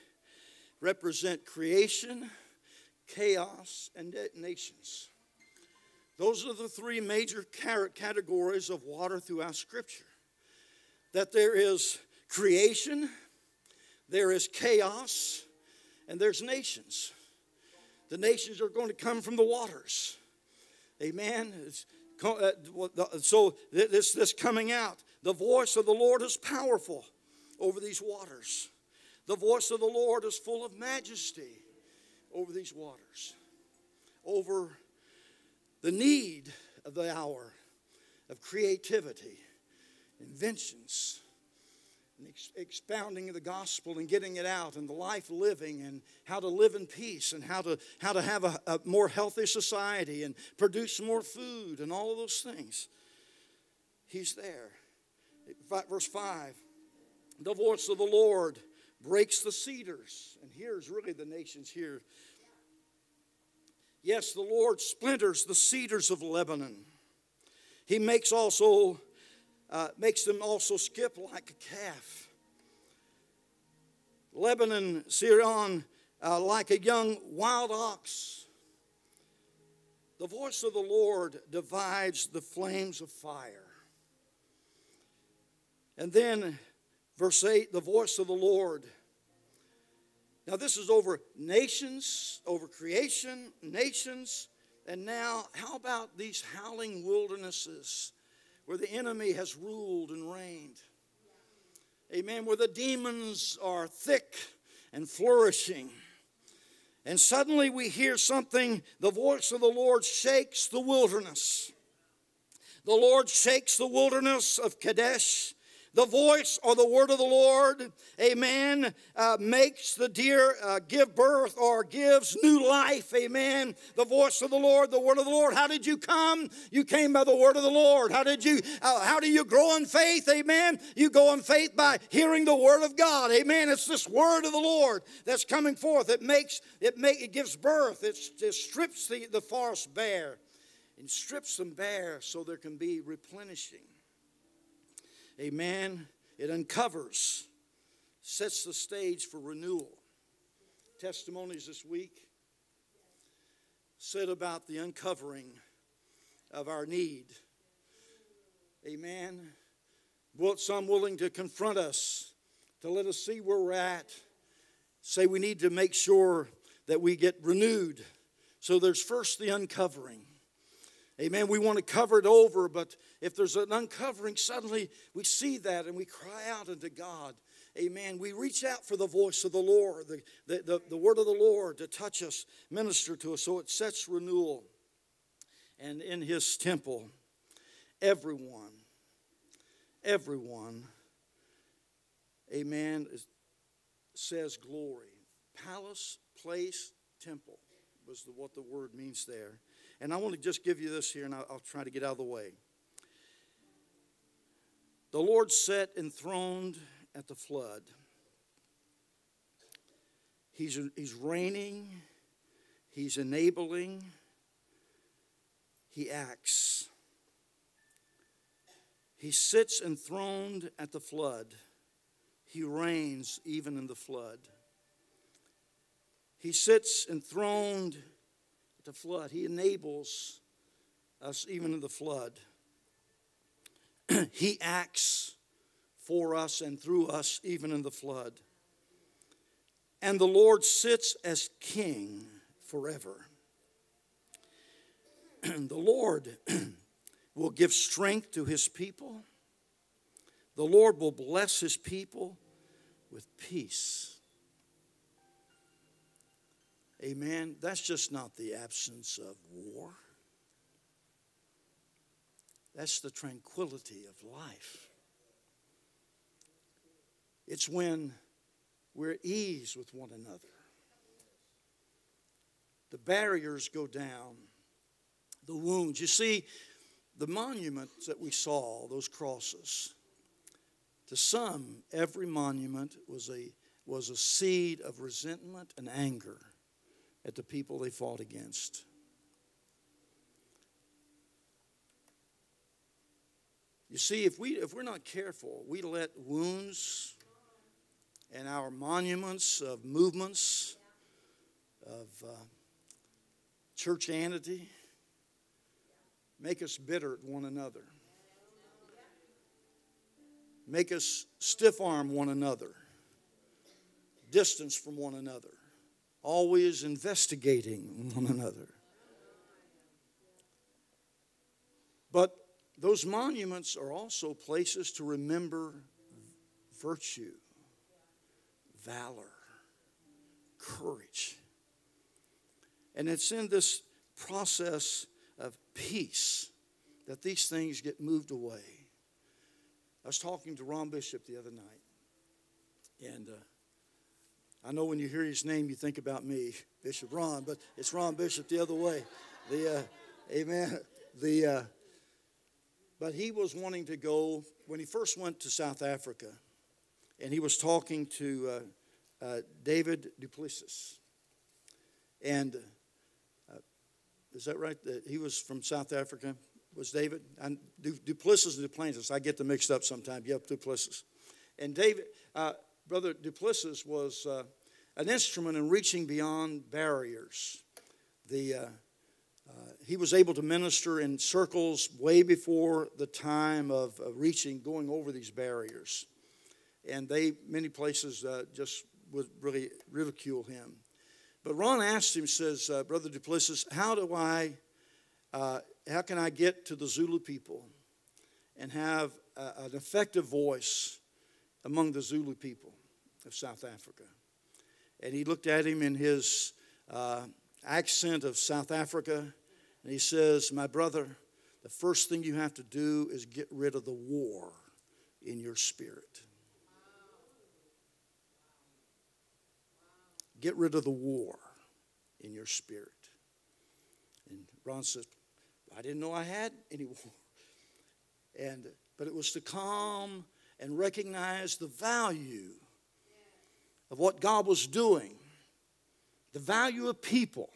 represent creation, chaos, and nations. Those are the three major categories of water throughout Scripture. That there is creation, there is chaos, and there's nations. The nations are going to come from the waters. Amen. Uh, so this this coming out, the voice of the Lord is powerful over these waters. The voice of the Lord is full of majesty over these waters. Over the need of the hour of creativity, inventions, and ex- expounding the gospel and getting it out and the life living and how to live in peace and how to, how to have a, a more healthy society and produce more food and all of those things. He's there. Verse 5 The voice of the Lord breaks the cedars. And here's really the nations here. Yes, the Lord splinters the cedars of Lebanon. He makes also uh, makes them also skip like a calf. Lebanon, Sirion, uh, like a young wild ox. The voice of the Lord divides the flames of fire. And then, verse 8, the voice of the Lord. Now, this is over nations, over creation, nations, and now, how about these howling wildernesses where the enemy has ruled and reigned? Amen. Where the demons are thick and flourishing. And suddenly we hear something, the voice of the Lord shakes the wilderness. The Lord shakes the wilderness of Kadesh the voice or the word of the Lord, amen, uh, makes the deer uh, give birth or gives new life, amen. The voice of the Lord, the word of the Lord. How did you come? You came by the word of the Lord. How did you, uh, how do you grow in faith, amen? You go in faith by hearing the word of God, amen. It's this word of the Lord that's coming forth. It makes, it, make, it gives birth, it, it strips the, the forest bare and strips them bare so there can be replenishing. Amen. It uncovers, sets the stage for renewal. Testimonies this week said about the uncovering of our need. Amen. Some willing to confront us, to let us see where we're at. Say we need to make sure that we get renewed. So there's first the uncovering. Amen. We want to cover it over, but if there's an uncovering, suddenly we see that and we cry out unto God. Amen. We reach out for the voice of the Lord, the, the, the, the word of the Lord to touch us, minister to us. So it sets renewal. And in his temple, everyone, everyone, amen, says glory. Palace, place, temple was the, what the word means there. And I want to just give you this here, and I'll, I'll try to get out of the way. The Lord sat enthroned at the flood. He's, he's reigning, He's enabling, He acts. He sits enthroned at the flood. He reigns even in the flood. He sits enthroned at the flood. He enables us even in the flood. he acts for us and through us even in the flood. And the Lord sits as king forever. the Lord will give strength to his people. The Lord will bless his people with peace. Amen. That's just not the absence of war. That's the tranquility of life. It's when we're at ease with one another. The barriers go down, the wounds. You see, the monuments that we saw, those crosses, to some, every monument was a, was a seed of resentment and anger at the people they fought against. You see, if, we, if we're not careful, we let wounds and our monuments of movements, of uh, churchianity, make us bitter at one another, make us stiff arm one another, distance from one another. Always investigating one another. But those monuments are also places to remember virtue, valor, courage. And it's in this process of peace that these things get moved away. I was talking to Ron Bishop the other night, and uh, I know when you hear his name, you think about me, Bishop Ron, but it's Ron Bishop the other way. The uh, Amen. The uh, but he was wanting to go when he first went to South Africa, and he was talking to uh, uh, David du Plessis. And uh, is that right? That he was from South Africa was David. And du Plessis and Duplantis, I get them mixed up sometimes. Yep, du Plessis. And David, uh, Brother du Plessis was uh, an instrument in reaching beyond barriers. The, uh, he was able to minister in circles way before the time of reaching, going over these barriers. And they, many places, uh, just would really ridicule him. But Ron asked him, says, uh, Brother du Plessis, how do I uh, how can I get to the Zulu people and have a, an effective voice among the Zulu people of South Africa? And he looked at him in his uh, accent of South Africa, and he says, My brother, the first thing you have to do is get rid of the war in your spirit. Get rid of the war in your spirit. And Ron says, I didn't know I had any war. And, but it was to calm and recognize the value of what God was doing, the value of people.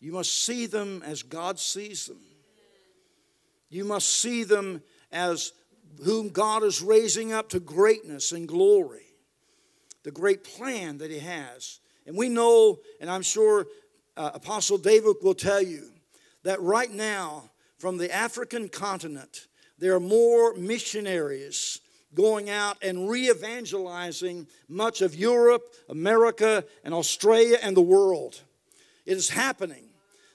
You must see them as God sees them. You must see them as whom God is raising up to greatness and glory, the great plan that He has. And we know, and I'm sure uh, Apostle David will tell you, that right now, from the African continent, there are more missionaries going out and re evangelizing much of Europe, America, and Australia and the world. It is happening.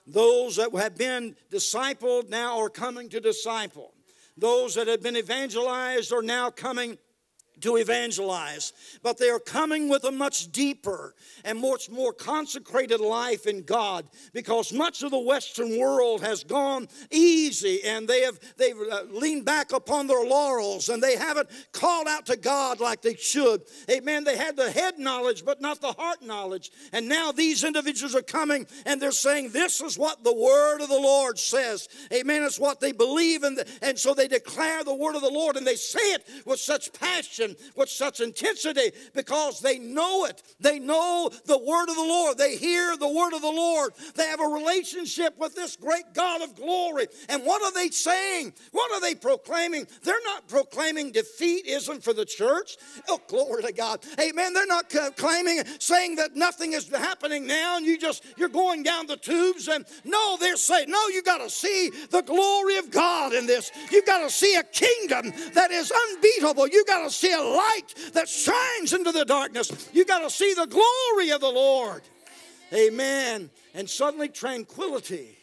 Those that have been discipled now are coming to disciple. Those that have been evangelized are now coming to evangelize, but they are coming with a much deeper and much more consecrated life in God because much of the Western world has gone easy and they have they've uh, leaned back upon their laurels and they haven't called out to God like they should. Amen. They had the head knowledge but not the heart knowledge. And now these individuals are coming and they're saying this is what the word of the Lord says. Amen. It's what they believe and and so they declare the word of the Lord and they say it with such passion with such intensity because they know it. They know the word of the Lord. They hear the word of the Lord. They have a relationship with this great God of glory. And what are they saying? What are they proclaiming? They're not proclaiming defeatism for the church. Oh, glory to God. Amen. They're not claiming, saying that nothing is happening now and you just, you're going down the tubes. And no, they're saying, no, you got to see the glory of God in this. You've got to see a kingdom that is unbeatable. You've got to see a light that shines into the darkness. You got to see the glory of the Lord. Amen. And suddenly tranquility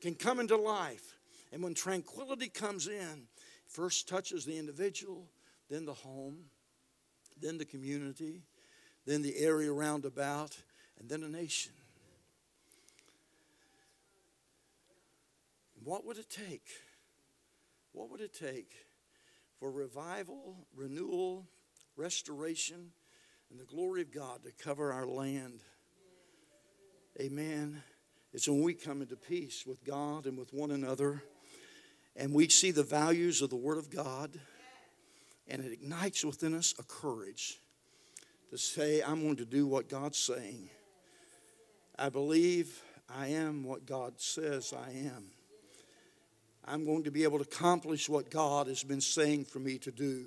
can come into life. And when tranquility comes in, first touches the individual, then the home, then the community, then the area round about, and then a nation. What would it take? What would it take for revival, renewal, restoration, and the glory of God to cover our land. Amen. It's when we come into peace with God and with one another, and we see the values of the Word of God, and it ignites within us a courage to say, I'm going to do what God's saying. I believe I am what God says I am. I'm going to be able to accomplish what God has been saying for me to do.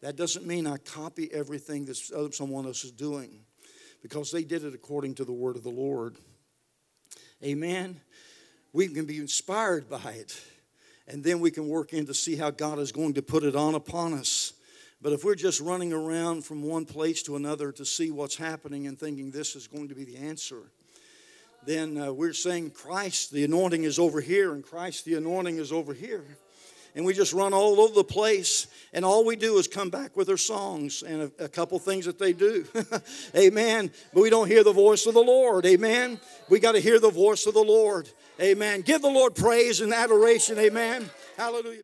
That doesn't mean I copy everything that someone else is doing because they did it according to the word of the Lord. Amen. We can be inspired by it, and then we can work in to see how God is going to put it on upon us. But if we're just running around from one place to another to see what's happening and thinking this is going to be the answer, then uh, we're saying Christ, the anointing is over here, and Christ, the anointing is over here. And we just run all over the place, and all we do is come back with our songs and a, a couple things that they do. Amen. But we don't hear the voice of the Lord. Amen. We got to hear the voice of the Lord. Amen. Give the Lord praise and adoration. Amen. Hallelujah.